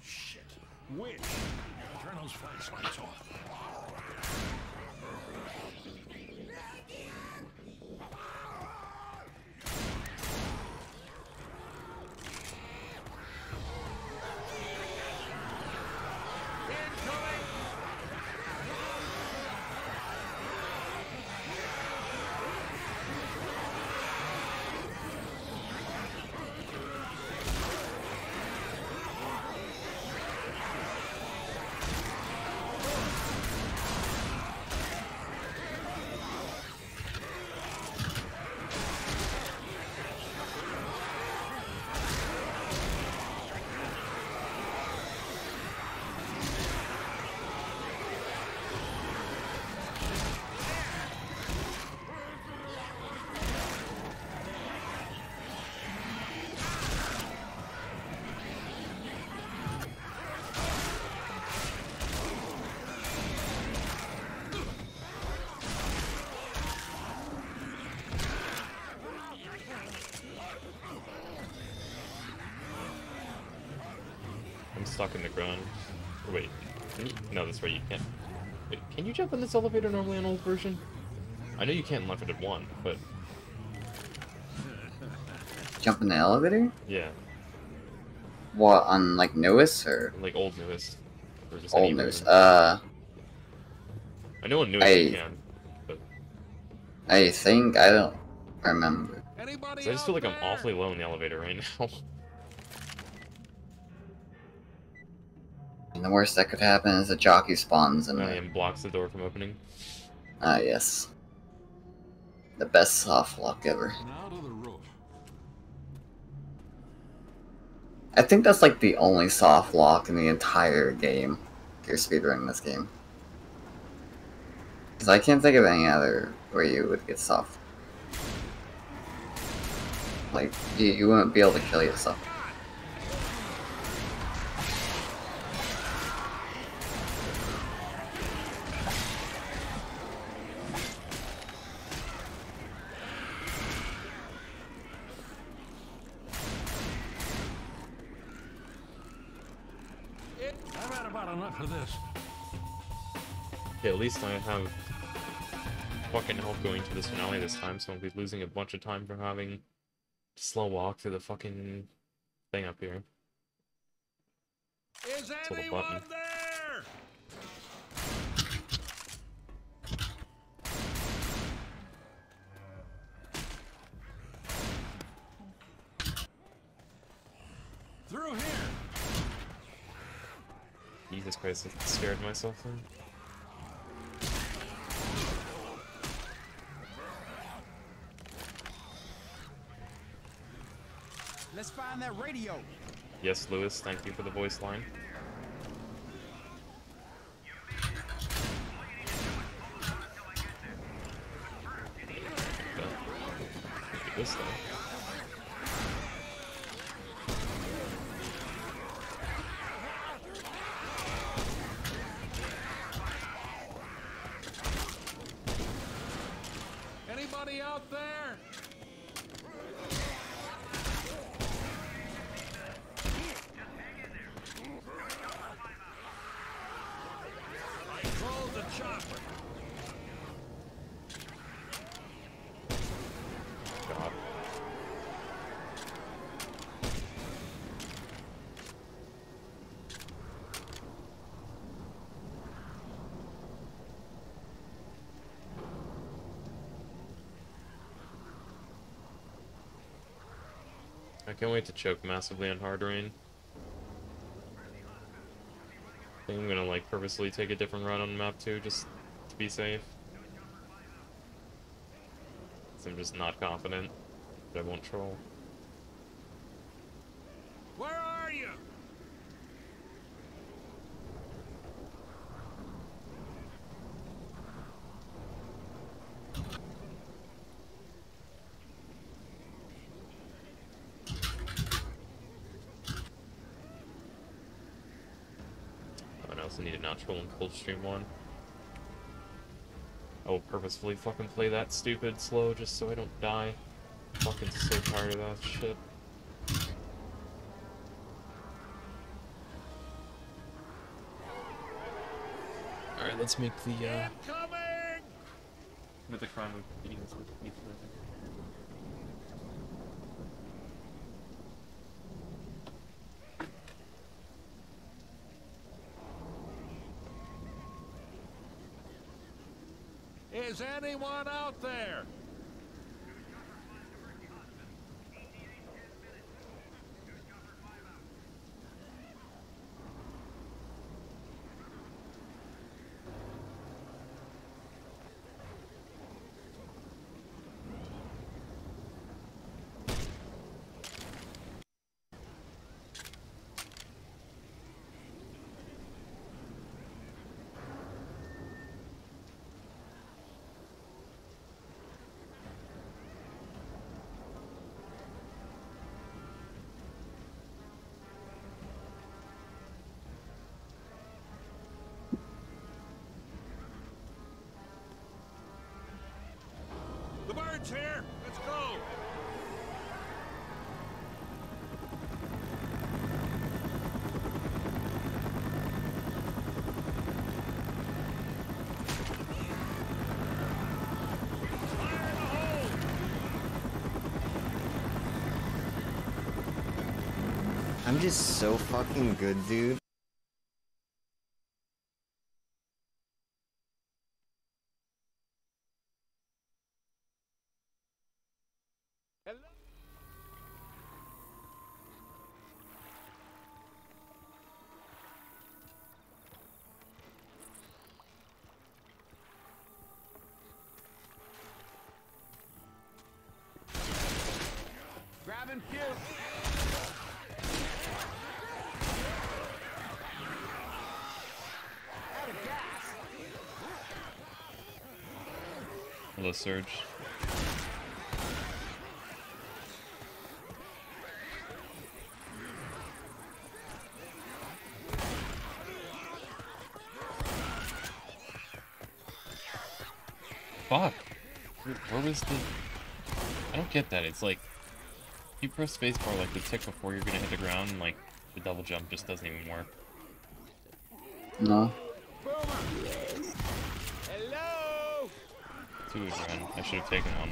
Shit. Witch. Turn those flashlights off. I'm stuck in the ground. Or wait. Can you, no, that's right, you can't. Wait, can you jump in this elevator normally on old version? I know you can't in Left 4 Dead 1, but Jump in the elevator? yeah, What, on like newest or like old newest. Or just old newest? Uh, I know on newest you I- can, but I think, I don't remember. I just feel out like I'm awfully low in the elevator right now. And the worst that could happen is a jockey spawns and it. and blocks the door from opening. Ah, yes. The best soft lock ever. Now to the roof. I think that's like the only soft lock in the entire game. If you're speedrunning this game. Because I can't think of any other where you would get soft. Like, you, you wouldn't be able to kill yourself. I've had enough of this. Yeah, at least I have fucking help going to this finale this time, so I'll be losing a bunch of time for having slow walk through the fucking thing up here. Is anyone button. there? Through here. Jesus Christ, I scared myself then. Let's find that radio. Yes, Louis, thank you for the voice line. Okay. This though. Anybody out there? I called the chopper. God. I can't wait to choke massively on hard rain. I think I'm gonna like purposely take a different route on the map too, just to be safe. I'm just not confident that I won't troll. Where are you? Oh, and I also need a natural in 1. I will purposefully fucking play that stupid slow just so I don't die. Fucking so tired of that shit. Alright, let's make the, uh... Coming! With the crime of eating Bird's here. Let's go. I'm just so fucking good, dude. Having gas. Hello, Surge. Fuck. Where was the... I don't get that. It's like... You press spacebar like the tick before you're gonna hit the ground, and, like, the double jump just doesn't even work. No. Hello. Two would run. I should have taken one.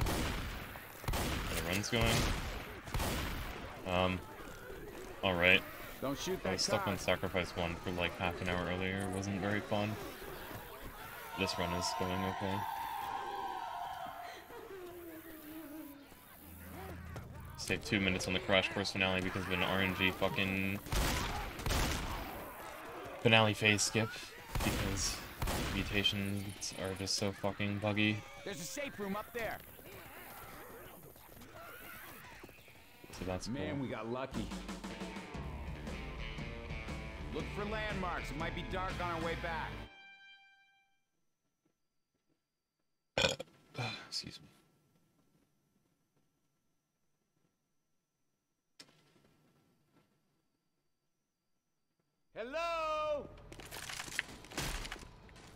The run's going. Um... Alright. Don't shoot I that was stuck car. on Sacrifice 1 for like half an hour earlier. It wasn't very fun. This run is going okay. Saved two minutes on the Crash Course finale because of an RNG fucking finale phase skip because mutations are just so fucking buggy. There's a safe room up there. So that's cool. Man, we got lucky. Look for landmarks. It might be dark on our way back. Excuse me. Hello.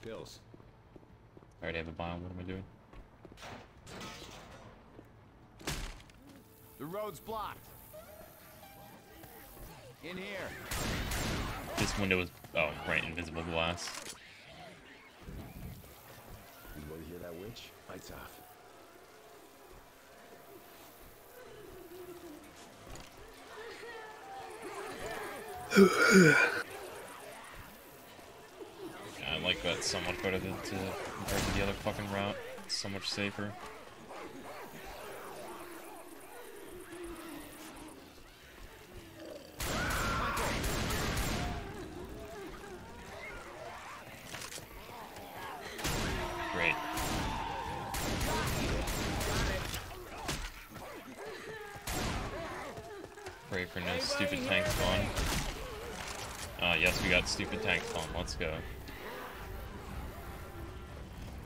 Pills. I already have a biome. What am I doing? The road's blocked. In here. This window is oh right, invisible glass. You want to hear that witch? Lights off. Yeah, I like that so much better than to compared to the other fucking route. It's so much safer.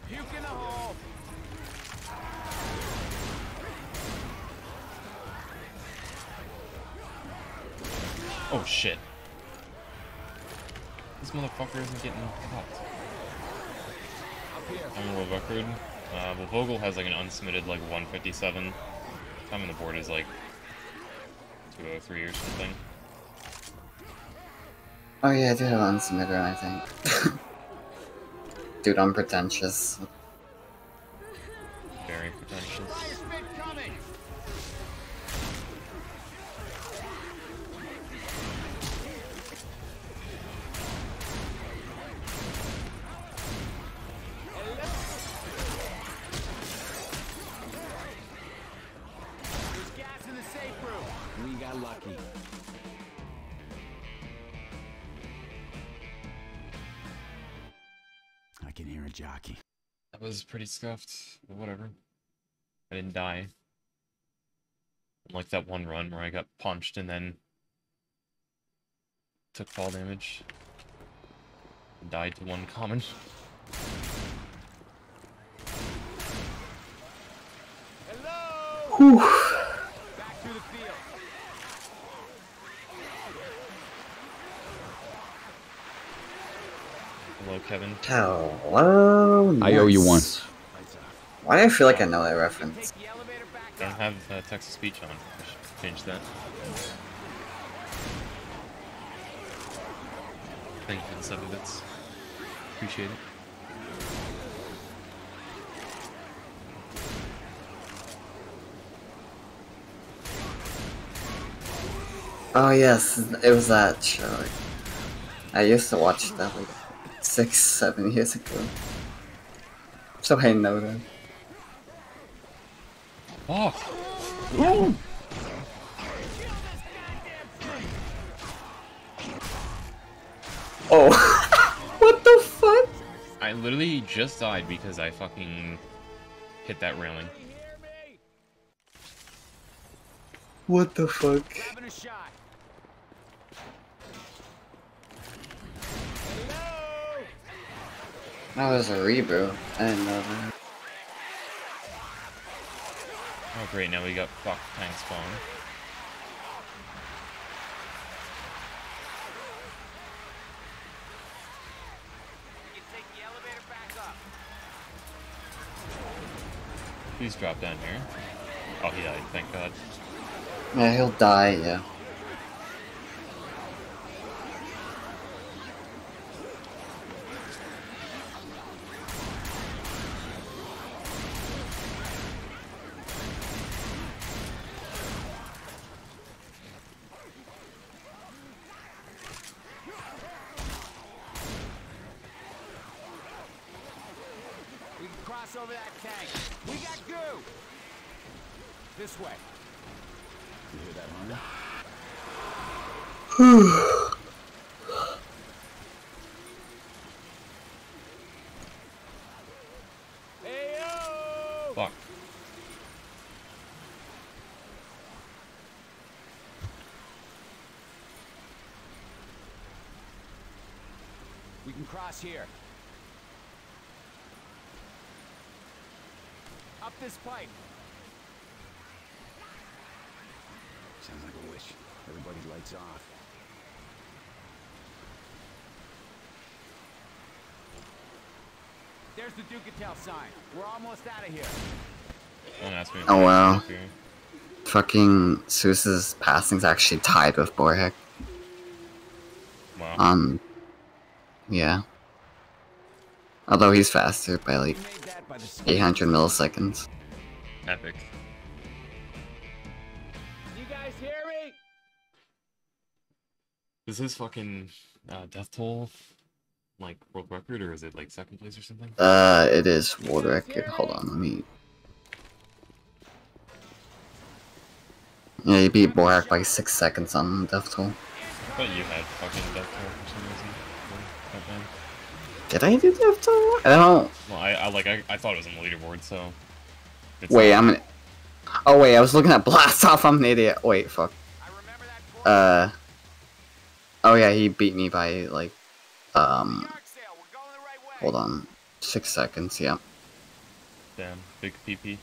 Puke in the hole. Oh shit. This motherfucker isn't getting here. I'm a world record. Uh, well, Vogel has like an unsubmitted like 157. Time on the board is like 203 or something. Oh yeah, I do have unsubmitted, I think. Dude, I'm pretentious. Very pretentious. Pretty scuffed, but whatever. I didn't die. Like that one run where I got punched and then took fall damage. Died to one common. Hello. Back through the field. Hello, Kevin. Hello. I owe you one. Why do I feel like I know that reference? Take the elevator back I don't have uh, text to speech on. I should change that. Thank you for the seven bits. Appreciate it. Oh yes, it was that show. I used to watch that like six, seven years ago. So I know that. Fuck! Oh, what the fuck? I literally just died because I fucking hit that railing. You hear me? What the fuck? Having a shot. Hello. That was a reboot. I didn't know that. Oh great, now we got fuck tank spawn. You take the elevator back up. Please drop down here. Oh, he died, thank god. Yeah, he'll die, yeah. We can cross over that tank. We got goo. This way. You hear that, Hunter? Hey yo! Fuck. We can here. Up this pipe. Sounds like a wish. Everybody lights off. There's the Ducatel sign. We're almost out of here. Don't ask me. Oh, wow. Okay. Fucking Zeus's passing's actually tied with Borhek. Wow. Um, yeah. Although he's faster by like We made that by the skin. 800 milliseconds. Epic. You guys hear me? Is his fucking uh, death toll like world record or is it like second place or something? Uh, it is world record. Hold on, let me. Yeah, he beat Borak by six seconds on Death Toll. I thought you had fucking death toll for some reason. That time. Did I do Death Toll? I don't. Well, I, I like I, I thought it was on the leaderboard, so. It's Wait, I'm an. Oh wait, I was looking at Blast Off. I'm an idiot. Wait, fuck. I remember that quote. Uh. Oh yeah, he beat me by like, um. Yard sale. We're going the right way. Hold on, six seconds. Yeah. Damn, big PP.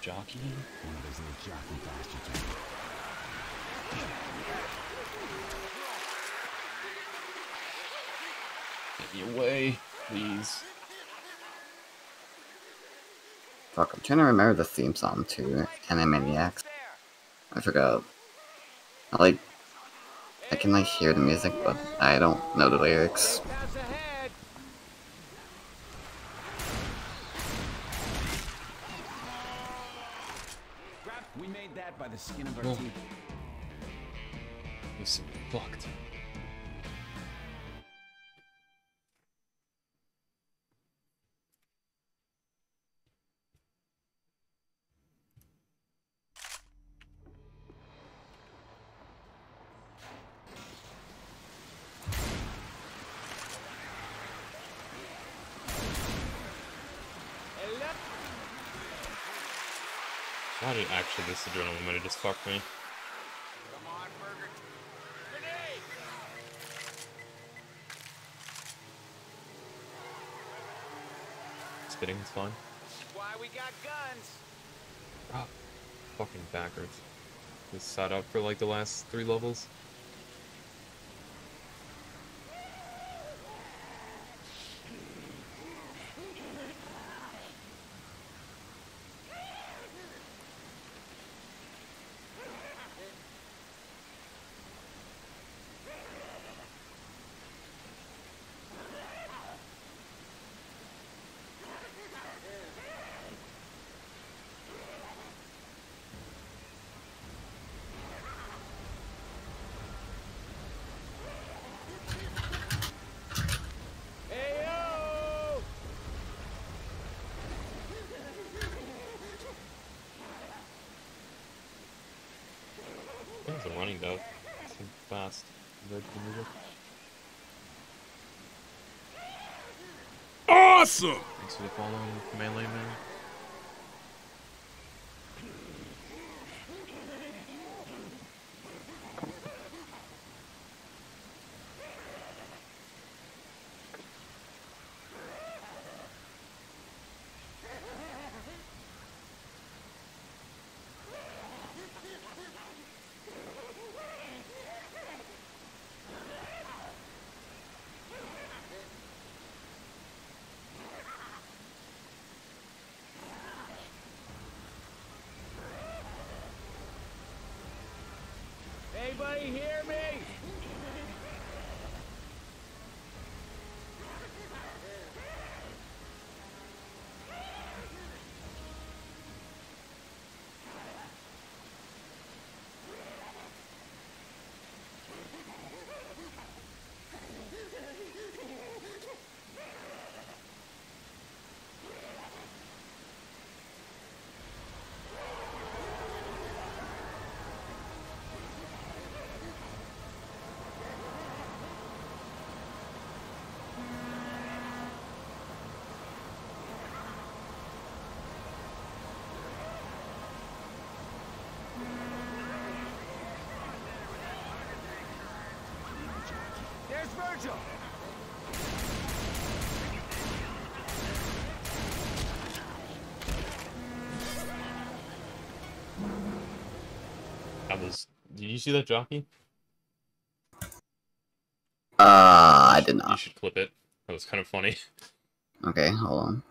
Jockey? One of those little jockey bastards. Get me away, please. Fuck, I'm trying to remember the theme song to Animaniacs. There. I forgot. I like. I can like hear the music, but I don't know the lyrics. Pass ahead. Grab. We made that by the skin of our Whoa. teeth. Is fucked. Why did actually this adrenaline have just fucked me? Spitting is fine. Why we got guns? Ah, fucking backwards. Just sat up for like the last three levels. Running though. Fast. compared to the music. Awesome! Thanks for the follow, Melee Man. Anybody hear me? There's Virgil. That was. Did you see that jockey? Uh, I did not. You should clip it. That was kind of funny. Okay, hold on.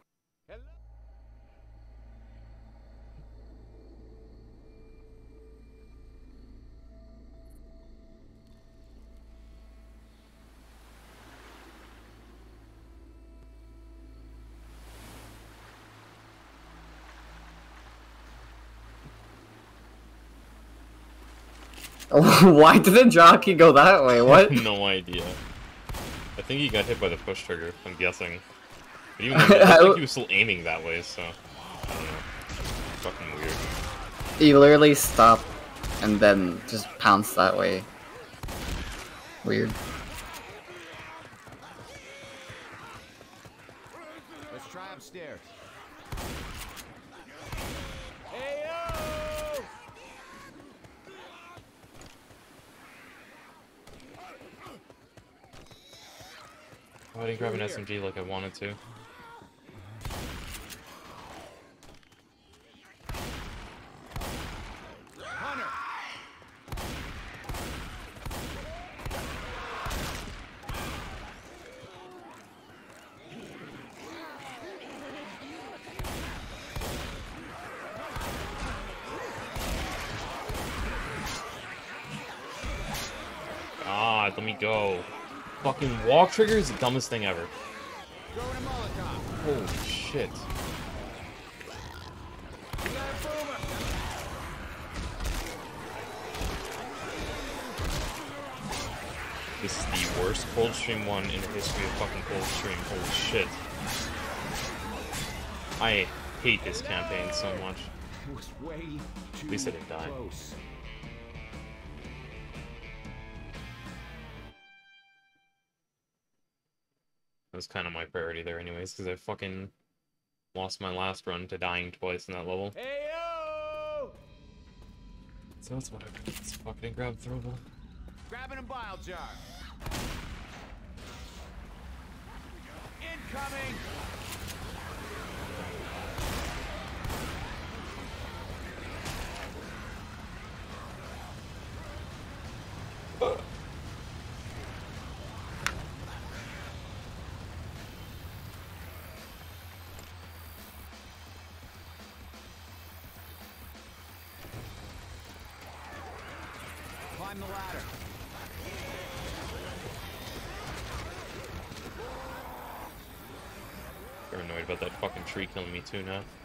Why did the jockey go that way? What? no idea. I think he got hit by the push trigger. I'm guessing. But even then, I think he was still aiming that way. So I don't know. Fucking weird. He literally stopped and then just pounced that way. Weird. Let's try upstairs. Hey Oh, I didn't grab an SMG like I wanted to. Hunter. God, let me go. Fucking walk trigger is the dumbest thing ever. Throwing a Molotov. Holy shit. We got a boomer. This is the worst Coldstream one in the history of fucking Coldstream. Holy shit. I hate this campaign so much. It was way too At least I didn't die. Kind of my priority there anyways, because I fucking lost my last run to dying twice in that level. Hey yo! So that's what I Let's fucking grab throwable. Grabbing a bile jar. Incoming! Killing me too now.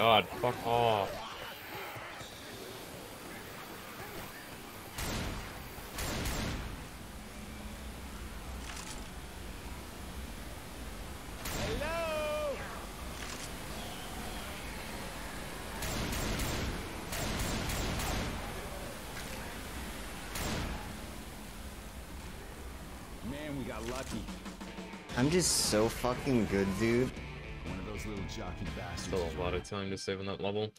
God, fuck off. Hello? Man, we got lucky. I'm just so fucking good, dude. Still a lot of time to save on that level.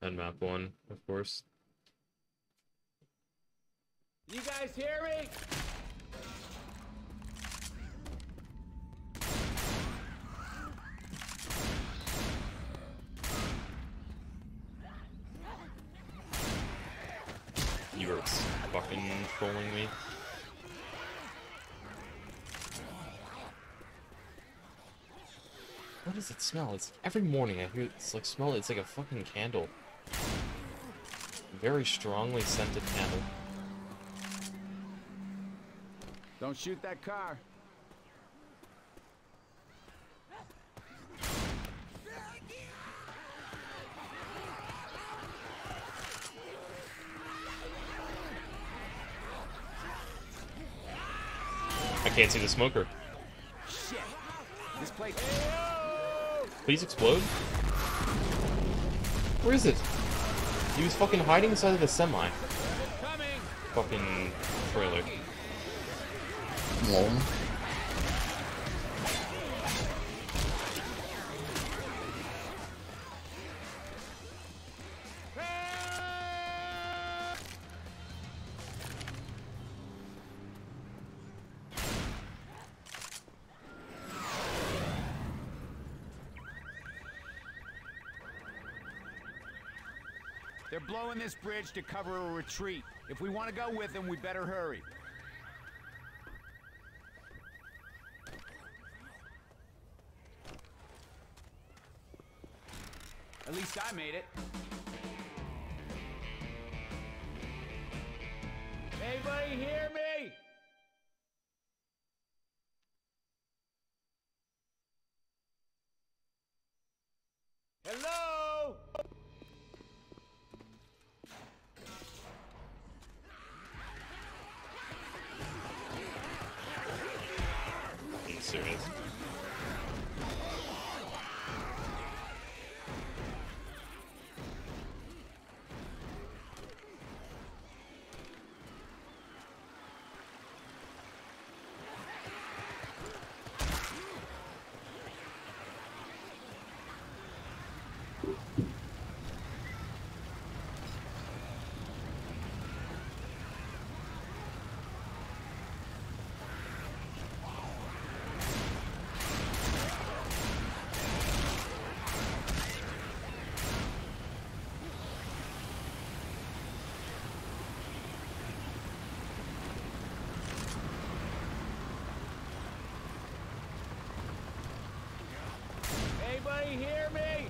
And map one, of course. You guys hear me? You were fucking trolling me. What does it smell? It's every morning I hear it's like smell. It's like a fucking candle. Very strongly scented candle. Don't shoot that car. I can't see the smoker. Shit. This place. Please explode. Where is it? He was fucking hiding inside of the semi. Fucking trailer. Lol. Blowing this bridge to cover a retreat. If we want to go with them, we better hurry. At least I made it. Anybody hear me? Hello? Are you serious? Anybody hear me?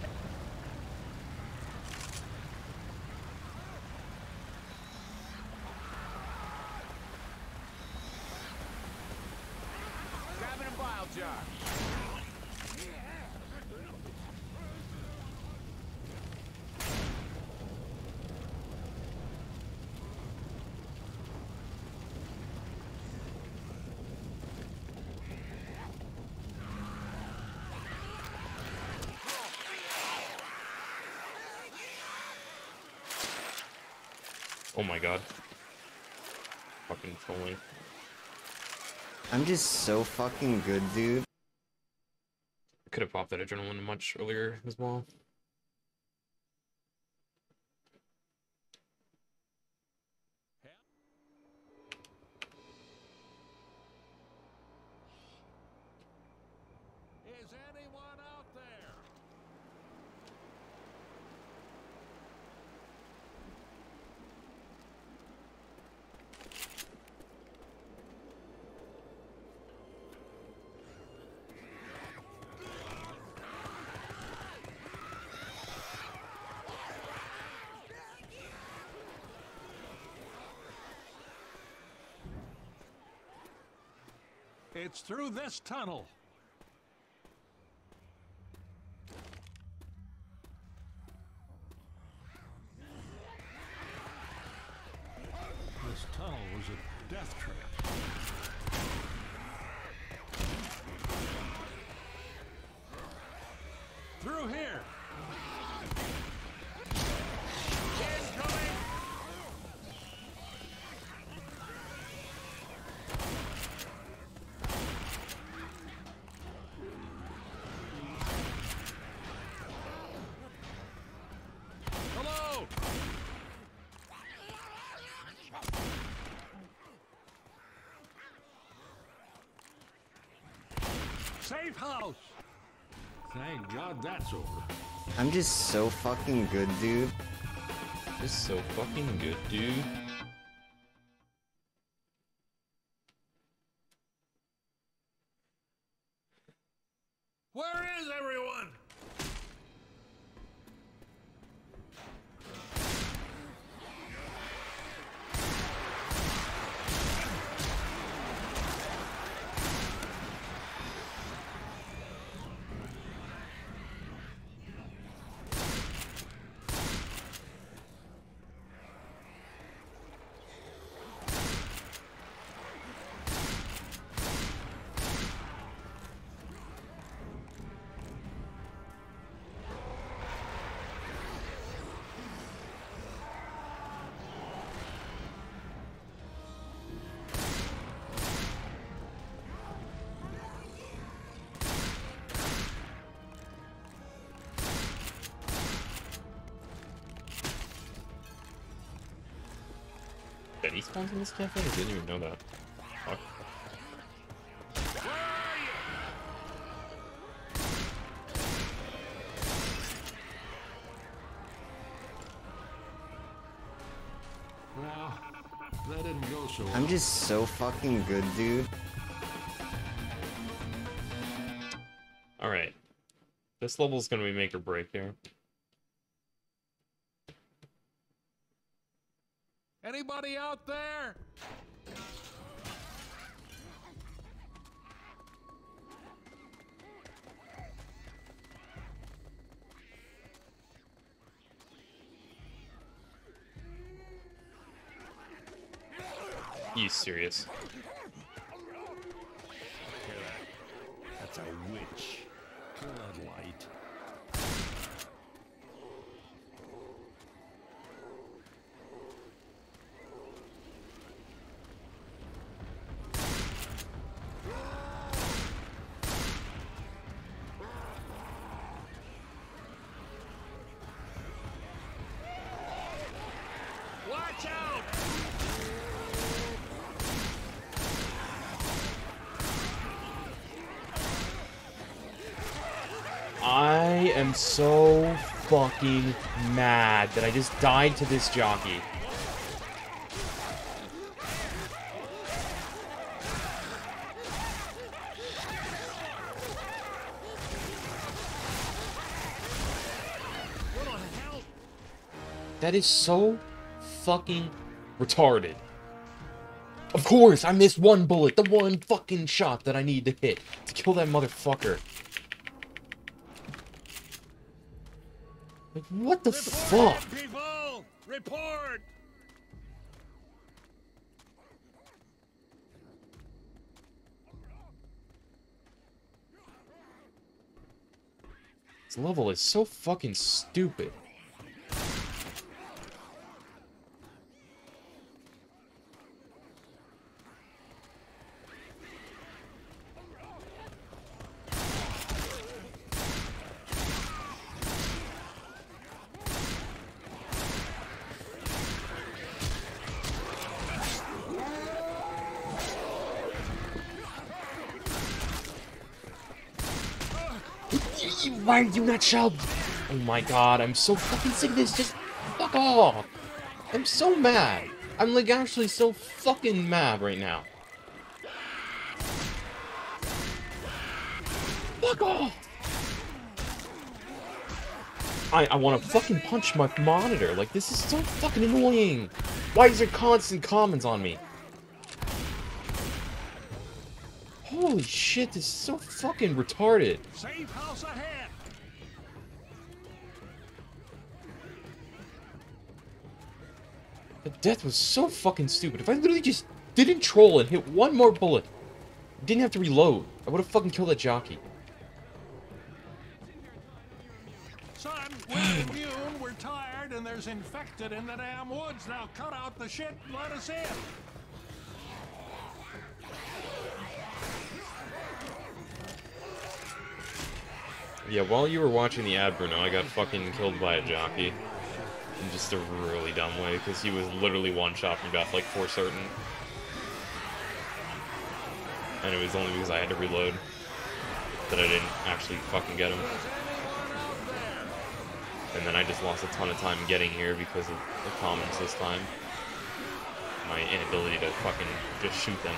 Jar. Oh my god. Fucking trolling. I'm just so fucking good, dude. Could have popped that adrenaline much earlier as well. Is anyone out there? It's through this tunnel. Through here. Hello. Safe house. Thank God that's over. I'm just so fucking good, dude. Just so fucking good, dude. Betty spawns in this cafe? I didn't even know that. Fuck. Well, that didn't go so well. I'm just so fucking good, dude. Alright. This level's gonna be make or break here. You serious? That's a witch. Kill that light. Watch out! I am so fucking mad that I just died to this jockey. That is so fucking retarded. Of course, I missed one bullet, the one fucking shot that I need to hit to kill that motherfucker. What the fuck? People! Report! This level is so fucking stupid. Why are you not shelved? Oh my god, I'm so fucking sick of this. Just fuck off. I'm so mad. I'm like actually so fucking mad right now. Fuck off. I, I want to fucking punch my monitor. Like, this is so fucking annoying. Why is there constant comments on me? Holy shit, this is so fucking retarded. Safe house ahead! The death was so fucking stupid. If I literally just didn't troll and hit one more bullet, didn't have to reload, I would have fucking killed that jockey. Son, we're immune, we're tired, and there's infected in the damn woods. Now cut out the shit and let us in. Yeah, while you were watching the ad, Bruno, I got fucking killed by a jockey. In just a really dumb way, because he was literally one-shot me death, like, for certain. And it was only because I had to reload that I didn't actually fucking get him. And then I just lost a ton of time getting here because of the commons this time. My inability to fucking just shoot them.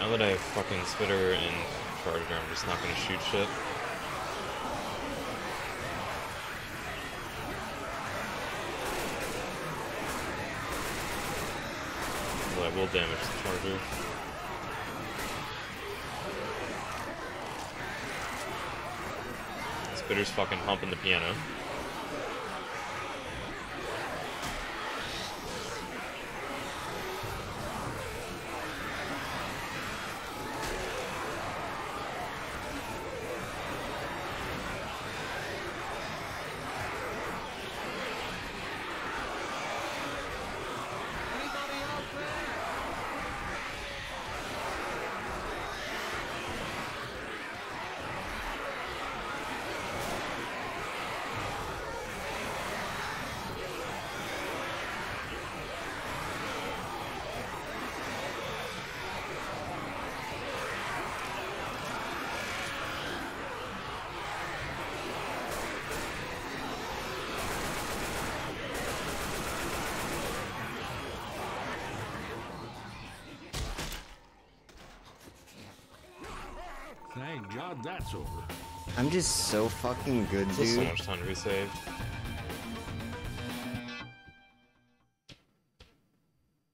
Now that I have fucking Spitter and Charger, I'm just not gonna shoot shit. Will damage the Charger. Spitter's fucking humping the piano. Thank God that's over. I'm just so fucking good, Still so much time to be saved.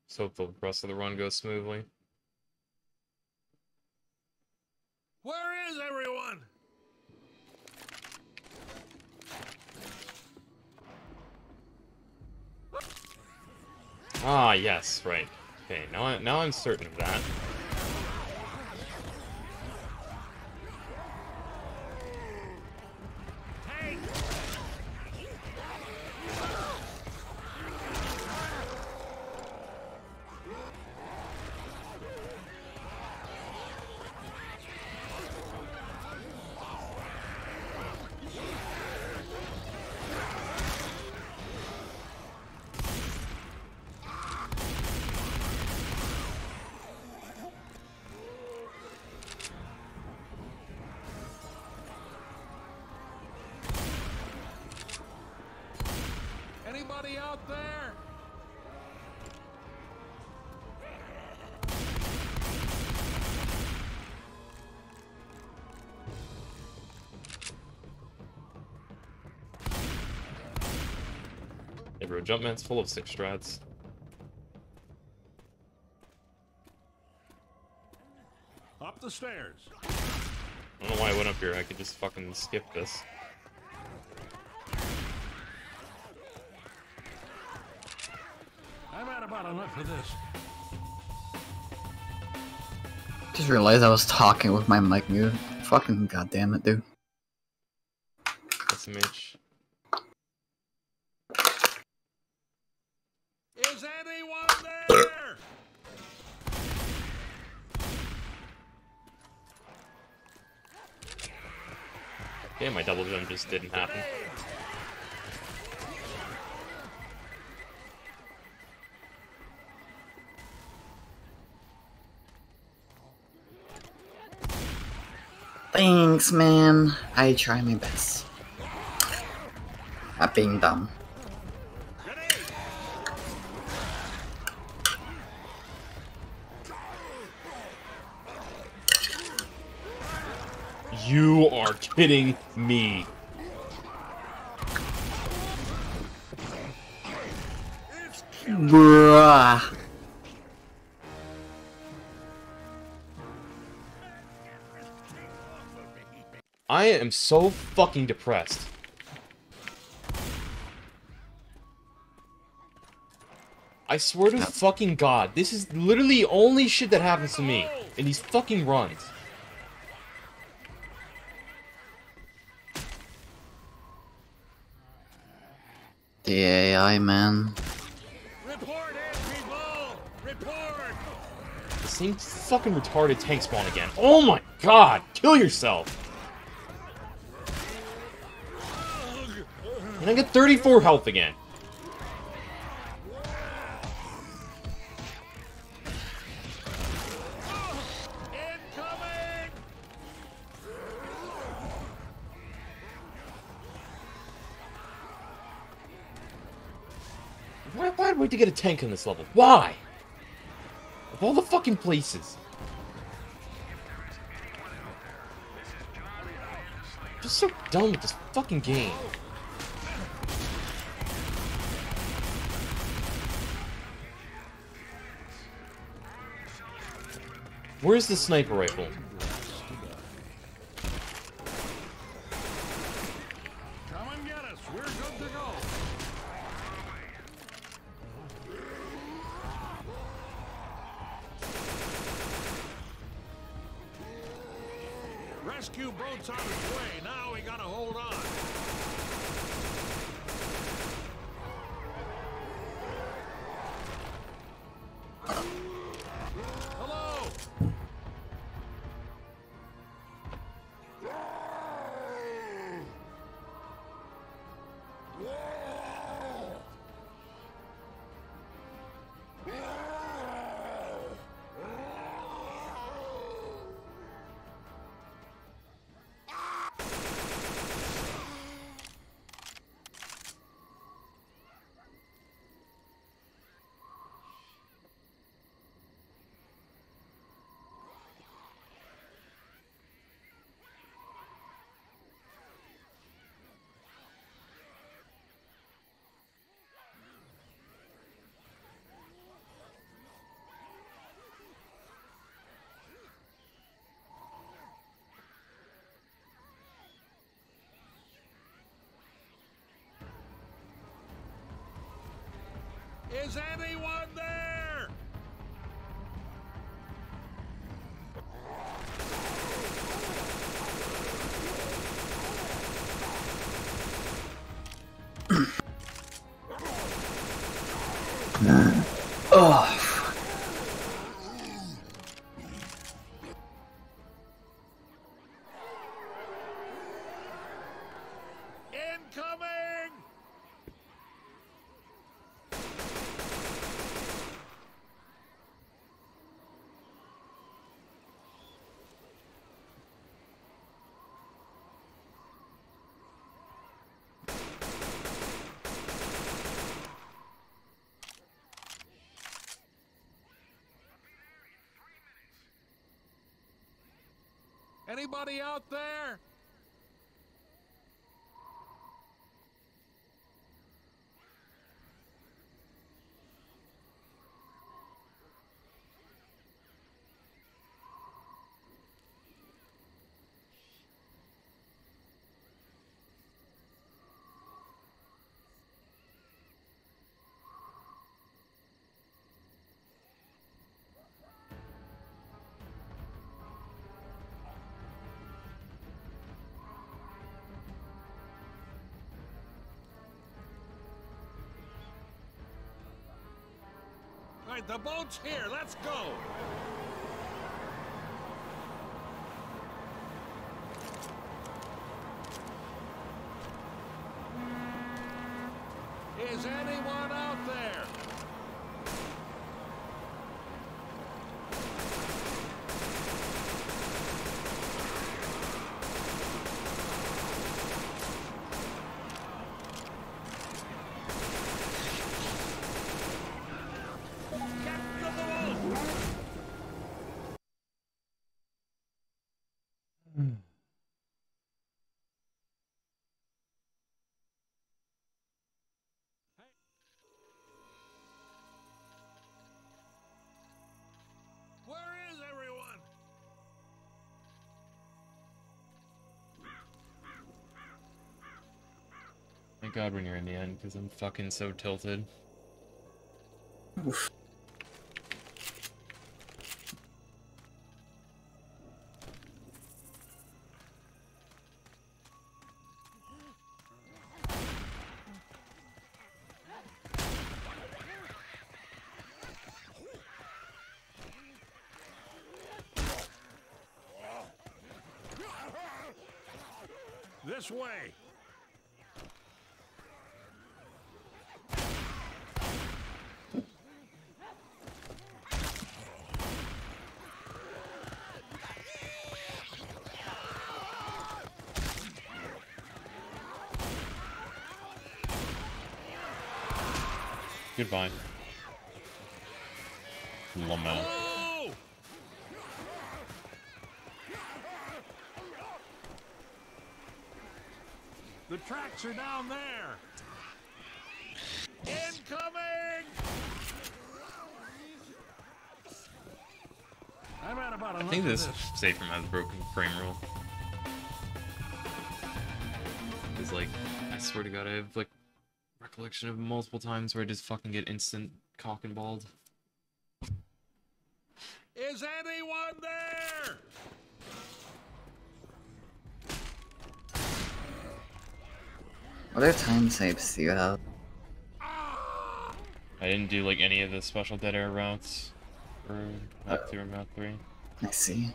Let's hope the rest of the run goes smoothly. Where is everyone? Ah, yes, right. Okay, now, I, now I'm certain of that. Jumpman's full of six strats. Up the stairs. I don't know why I went up here, I could just fucking skip this. I've had about enough of this. Just realized I was talking with my mic muted. Fucking goddamn it, dude. That's Mitch. Is just didn't happen. Thanks, man. I try my best. Not being dumb. You are kidding me. Ah. I am so fucking depressed. I swear to fucking god, this is literally only shit that happens to me in these fucking runs. The AI, man. Same fucking retarded tank spawn again. Oh my god! Kill yourself! And I get 34 health again. Why, why we have to get a tank in this level? Why? Of all the fucking places. Just so done with this fucking game. Where's the sniper rifle? Anybody out there? Right, the boat's here. Let's go. Thank God when you're in the end, because I'm fucking so tilted. Oof. This way! Goodbye. The tracks are down there. Incoming! I've had about I think this this. safe from has a broken frame rule. It's like, I swear to god, I have like recollection of multiple times where I just fucking get instant cock and balled. Is anyone there? What other time saves do you have? I didn't do like any of the special dead air routes for map 2 or uh, map 3. I see.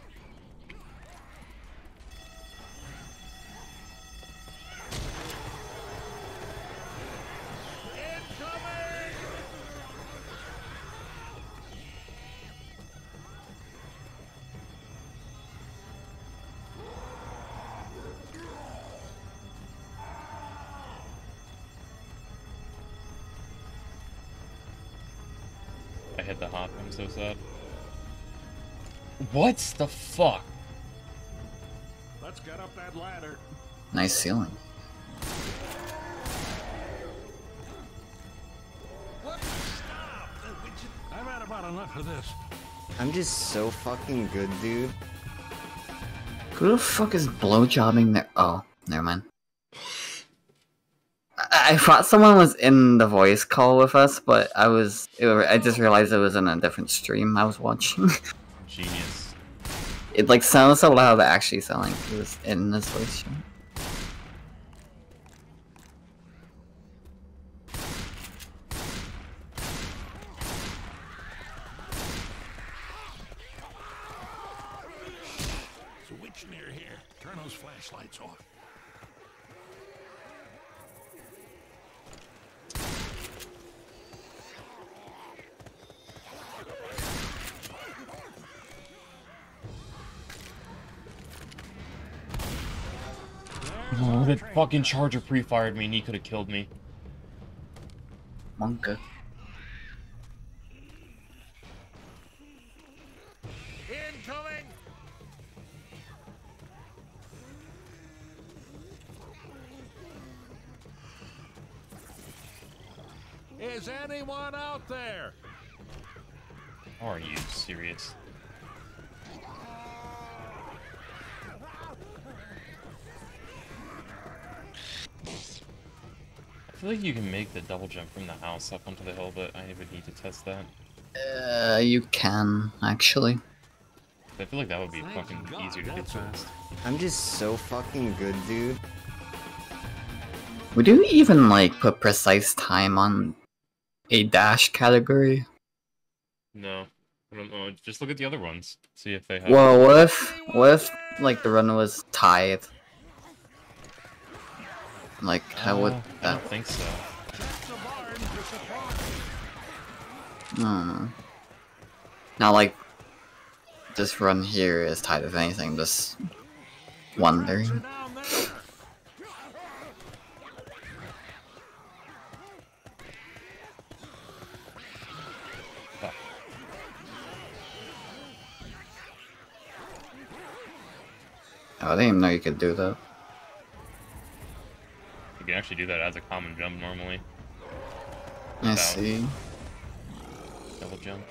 What the fuck? Let's get up that ladder. Nice ceiling. I've had about enough of this. I'm just so fucking good, dude. Who the fuck is blowjobbing there? Oh, never mind. I, I thought someone was in the voice call with us, but I was. It, I just realized it was in a different stream I was watching. It like sounds so loud, but actually sounded like it was in this voice chat. There's a witch near here. Turn those flashlights off. Oh, that fucking charger pre-fired me and he could have killed me. Monka. You can make the double jump from the house up onto the hill, but I would need to test that. Uh, you can actually. I feel like that would be fucking easier to get past. I'm just so fucking good, dude. Would you even like put precise time on a dash category? No. I don't know. Just look at the other ones. See if they have. Well, what if, what if like the run was tied? Like, how would Uh, I don't think so. Hmm. Not like this run here is tied with anything. Just wondering. Down there. Fuck. Oh, I didn't even know you could do that. Actually do that as a common jump normally. I see. Double jump.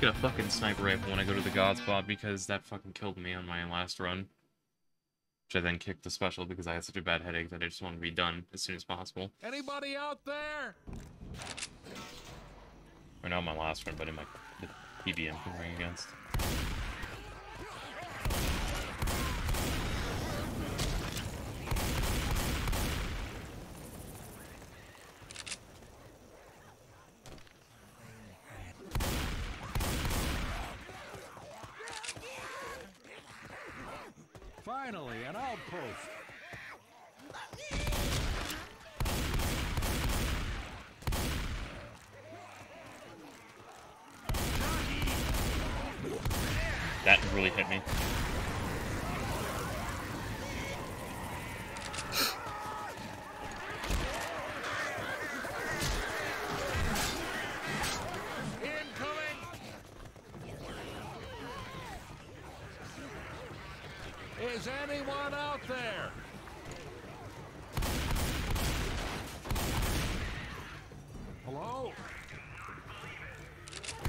Now, I'm not taking a fucking sniper rifle when I go to the god spot because that fucking killed me on my last run. Which I then kicked the special because I had such a bad headache that I just wanted to be done as soon as possible. Anybody out there? Or not my last one, but in my the PB I'm comparing against. Finally, an outpost. That really hit me. Incoming! Is anyone out there? Hello?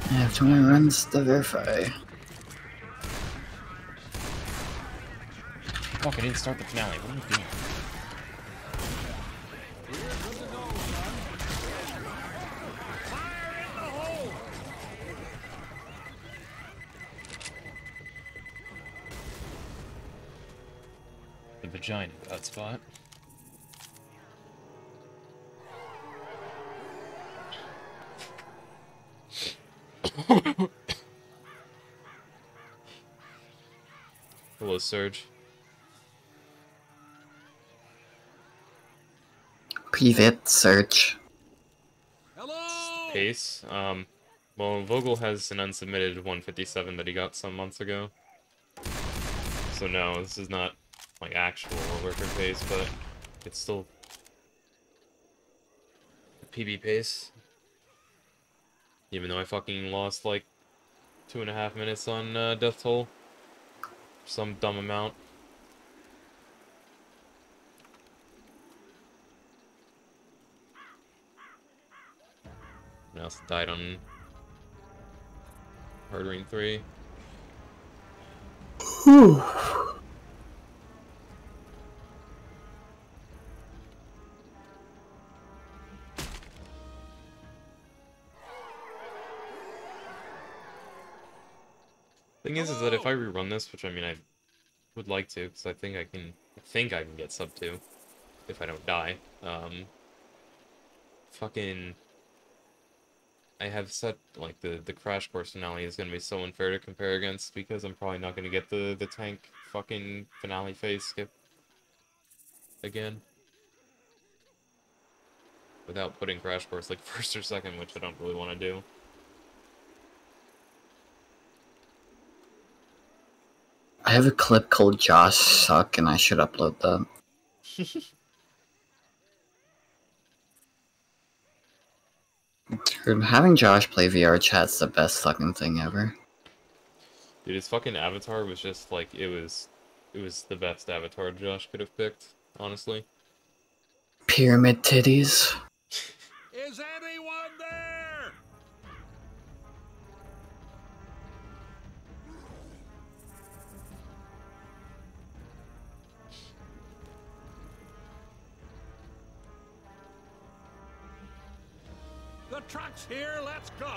I have 20 runs to verify. Fuck, I didn't start the finale. What am I doing? Surge. Pivot search. Hello! Pace. Um, well, Vogel has an unsubmitted 157 that he got some months ago. So no, this is not like actual worker pace, but it's still PB pace. Even though I fucking lost like two and a half minutes on uh, Death Toll. Some dumb amount. I also died on Hard Rain 3. Thing is, is that if I rerun this, which I mean I would like to, because I think I can, I think I can get sub 2, if I don't die. Um, fucking, I have set like the the crash course finale is gonna be so unfair to compare against because I'm probably not gonna get the the tank fucking finale phase skip again without putting crash course like first or second, which I don't really want to do. I have a clip called Josh Suck and I should upload that. Dude, having Josh play VR chat's the best fucking thing ever. Dude, his fucking avatar was just like it was, it was the best avatar Josh could have picked, honestly. Pyramid titties. Is anyone there? The truck's here, let's go!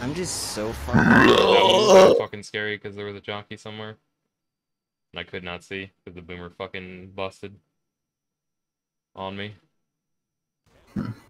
I'm just so fucking. That was fucking scary because there was a jockey somewhere. And I could not see because the boomer fucking busted on me. Let's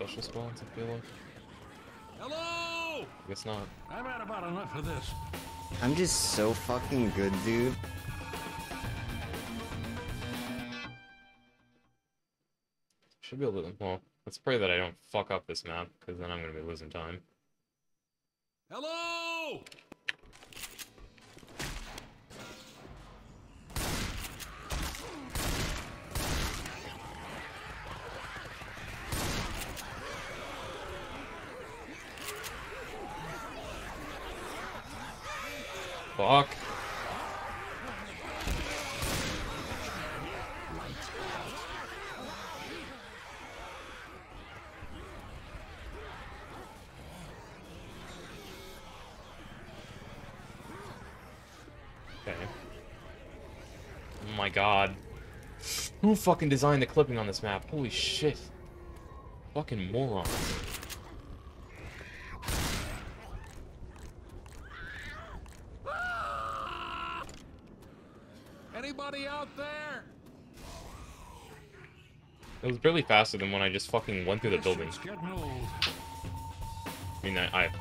special spawns, I feel like. Hello! I guess not. I've had about enough of this. I'm just so fucking good, dude. Should be able to. Well, let's pray that I don't fuck up this map, because then I'm gonna be losing time. Hello! Fuck. Okay. Oh my god. Who fucking designed the clipping on this map? Holy shit. Fucking moron. Anybody out there? It was barely faster than when I just fucking went through the building. shit's getting old. I mean, I, I of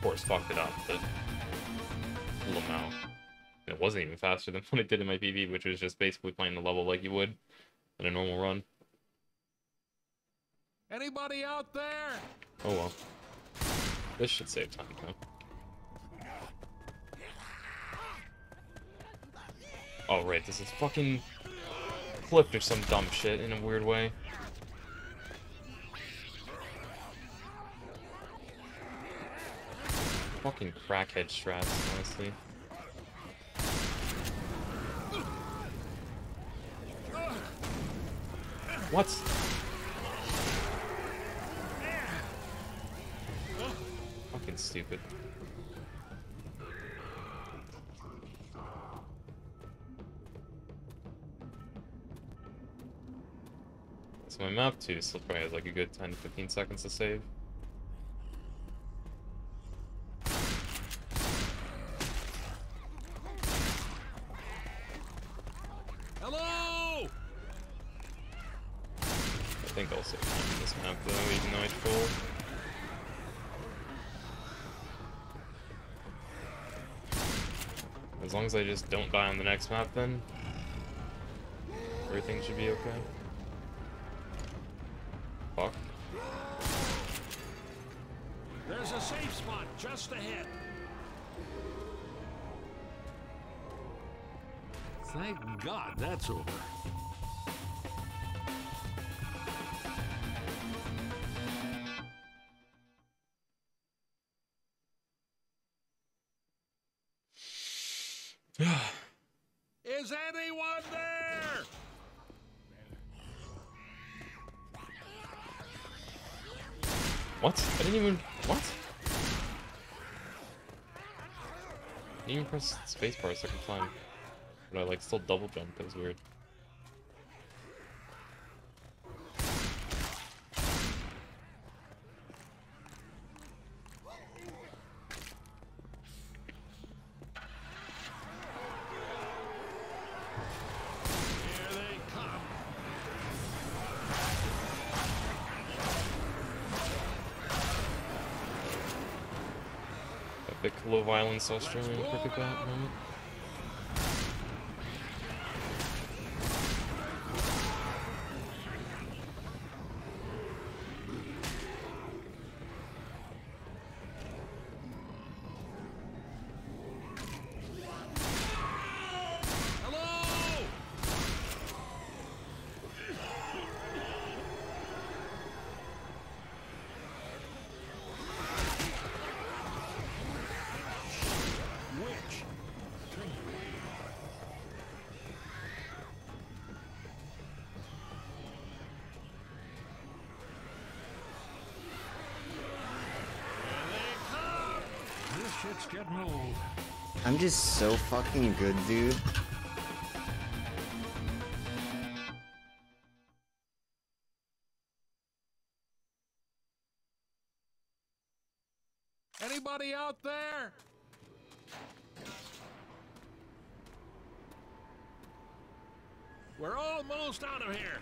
course fucked it up, but little. It wasn't even faster than what it did in my PB, which was just basically playing the level like you would in a normal run. Anybody out there? Oh well. This should save time, though. Oh right, this is fucking clipped or some dumb shit in a weird way. Fucking crackhead strats, honestly. What? Fucking stupid. So my map 2 still probably has like a good 10 to 15 seconds to save. Hello! I think I'll save time in this map though, even though I troll. As long as I just don't die on the next map then, everything should be okay. Fuck. There's a safe spot just ahead. Thank God that's over. Press spacebar a second time. But I like still double jump, that was weird. Here they come. Epic low violence Australian cricket bat moment. So fucking good, dude. Anybody out there? We're almost out of here.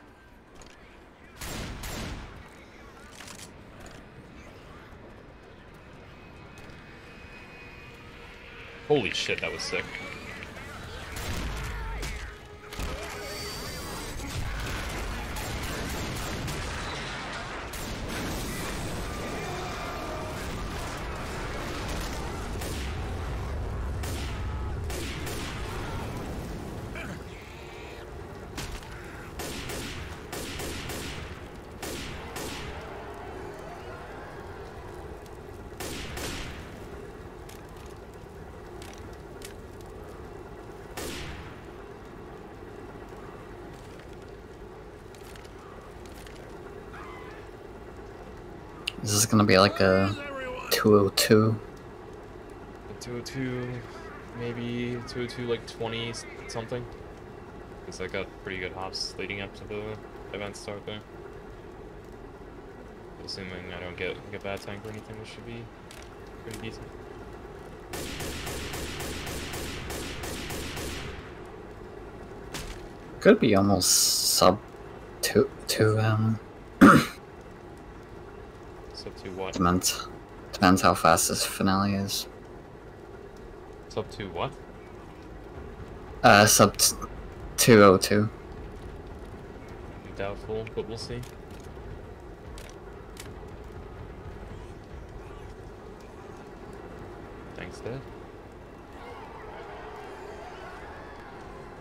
Holy shit, that was sick. Is this gonna be like a 202? 202, maybe 202, like 20 something. Because I got pretty good hops leading up to the event start there. Assuming I don't get like a bad tank or anything, this should be pretty decent. Could be almost sub two two um Sub to what? depends depends how fast this finale is. Sub to what? Uh sub two oh two. Doubtful, but we'll see. Thanks, Dad.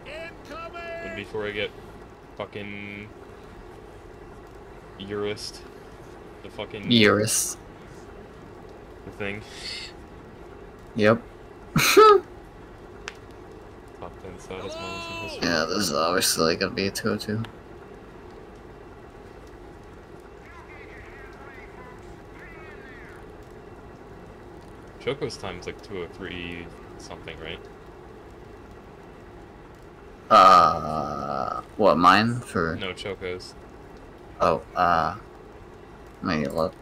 And before I get fucking Eurist, the fucking Eurus. the thing, Yep. 10 saddest moments in. Yeah, this is obviously gonna be a two oh two. Choco's time's like 203 something, right? Uh what mine for No, Choco's. oh uh me look.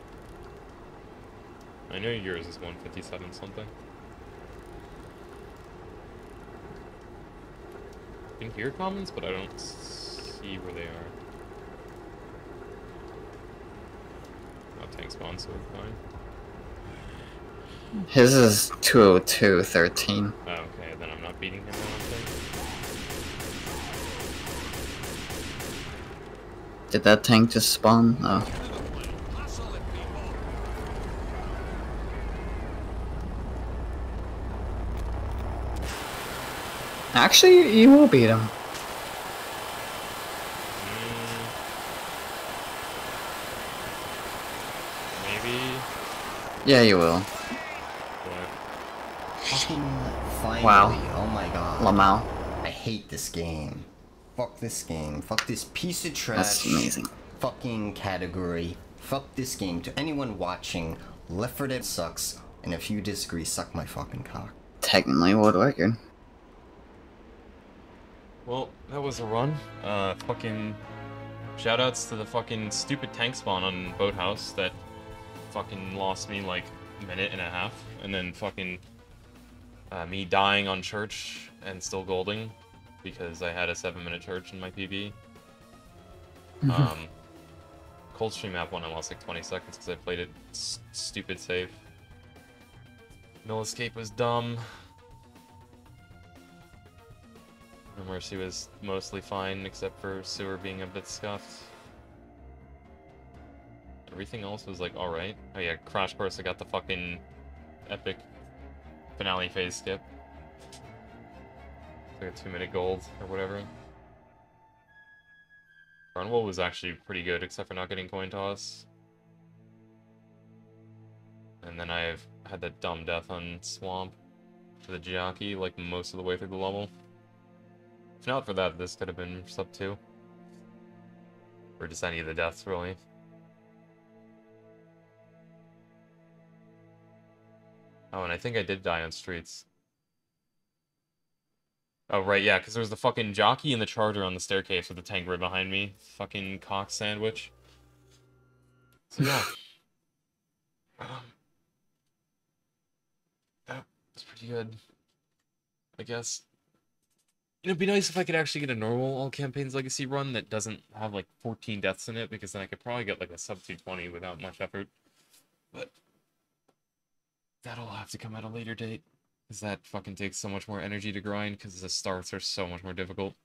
I know yours is 157 something. I can hear comments, but I don't see where they are. Oh, tank spawn, so we're fine. His is two oh two thirteen. Oh, okay, then I'm not beating him, I don't. Did that tank just spawn? Oh. Actually, you will beat him. Maybe. Yeah, you will. But finally. Wow. Oh my god. Lamau. I hate this game. Fuck this game. Fuck this piece of trash. That's amazing. Fucking category. Fuck this game. To anyone watching, Left 4 Dead sucks. And if you disagree, suck my fucking cock. Technically, world record. Well, that was a run. Uh, fucking shoutouts to the fucking stupid tank spawn on Boathouse that fucking lost me like a minute and a half, and then fucking uh, me dying on church and still golding because I had a seven minute church in my PB. um, Coldstream map one I lost like 20 seconds because I played it s- stupid safe. Mill escape was dumb. No Mercy was mostly fine, except for Sewer being a bit scuffed. Everything else was like alright. Oh yeah, Crash Course, I got the fucking epic finale phase skip. It's like a two minute gold or whatever. Runwell was actually pretty good, except for not getting coin toss. And then I've had that dumb death on Swamp to the jockey, like most of the way through the level. If not for that, this could have been sub 2. Or just any of the deaths, really. Oh, and I think I did die on streets. Oh, right, yeah, because there was the fucking jockey and the charger on the staircase with the tank right behind me. Fucking cock sandwich. So, yeah. um, that was pretty good. I guess. It'd be nice if I could actually get a normal All Campaigns Legacy run that doesn't have like 14 deaths in it, because then I could probably get like a sub 220 without much effort. But that'll have to come at a later date. Because that fucking takes so much more energy to grind, because the starts are so much more difficult.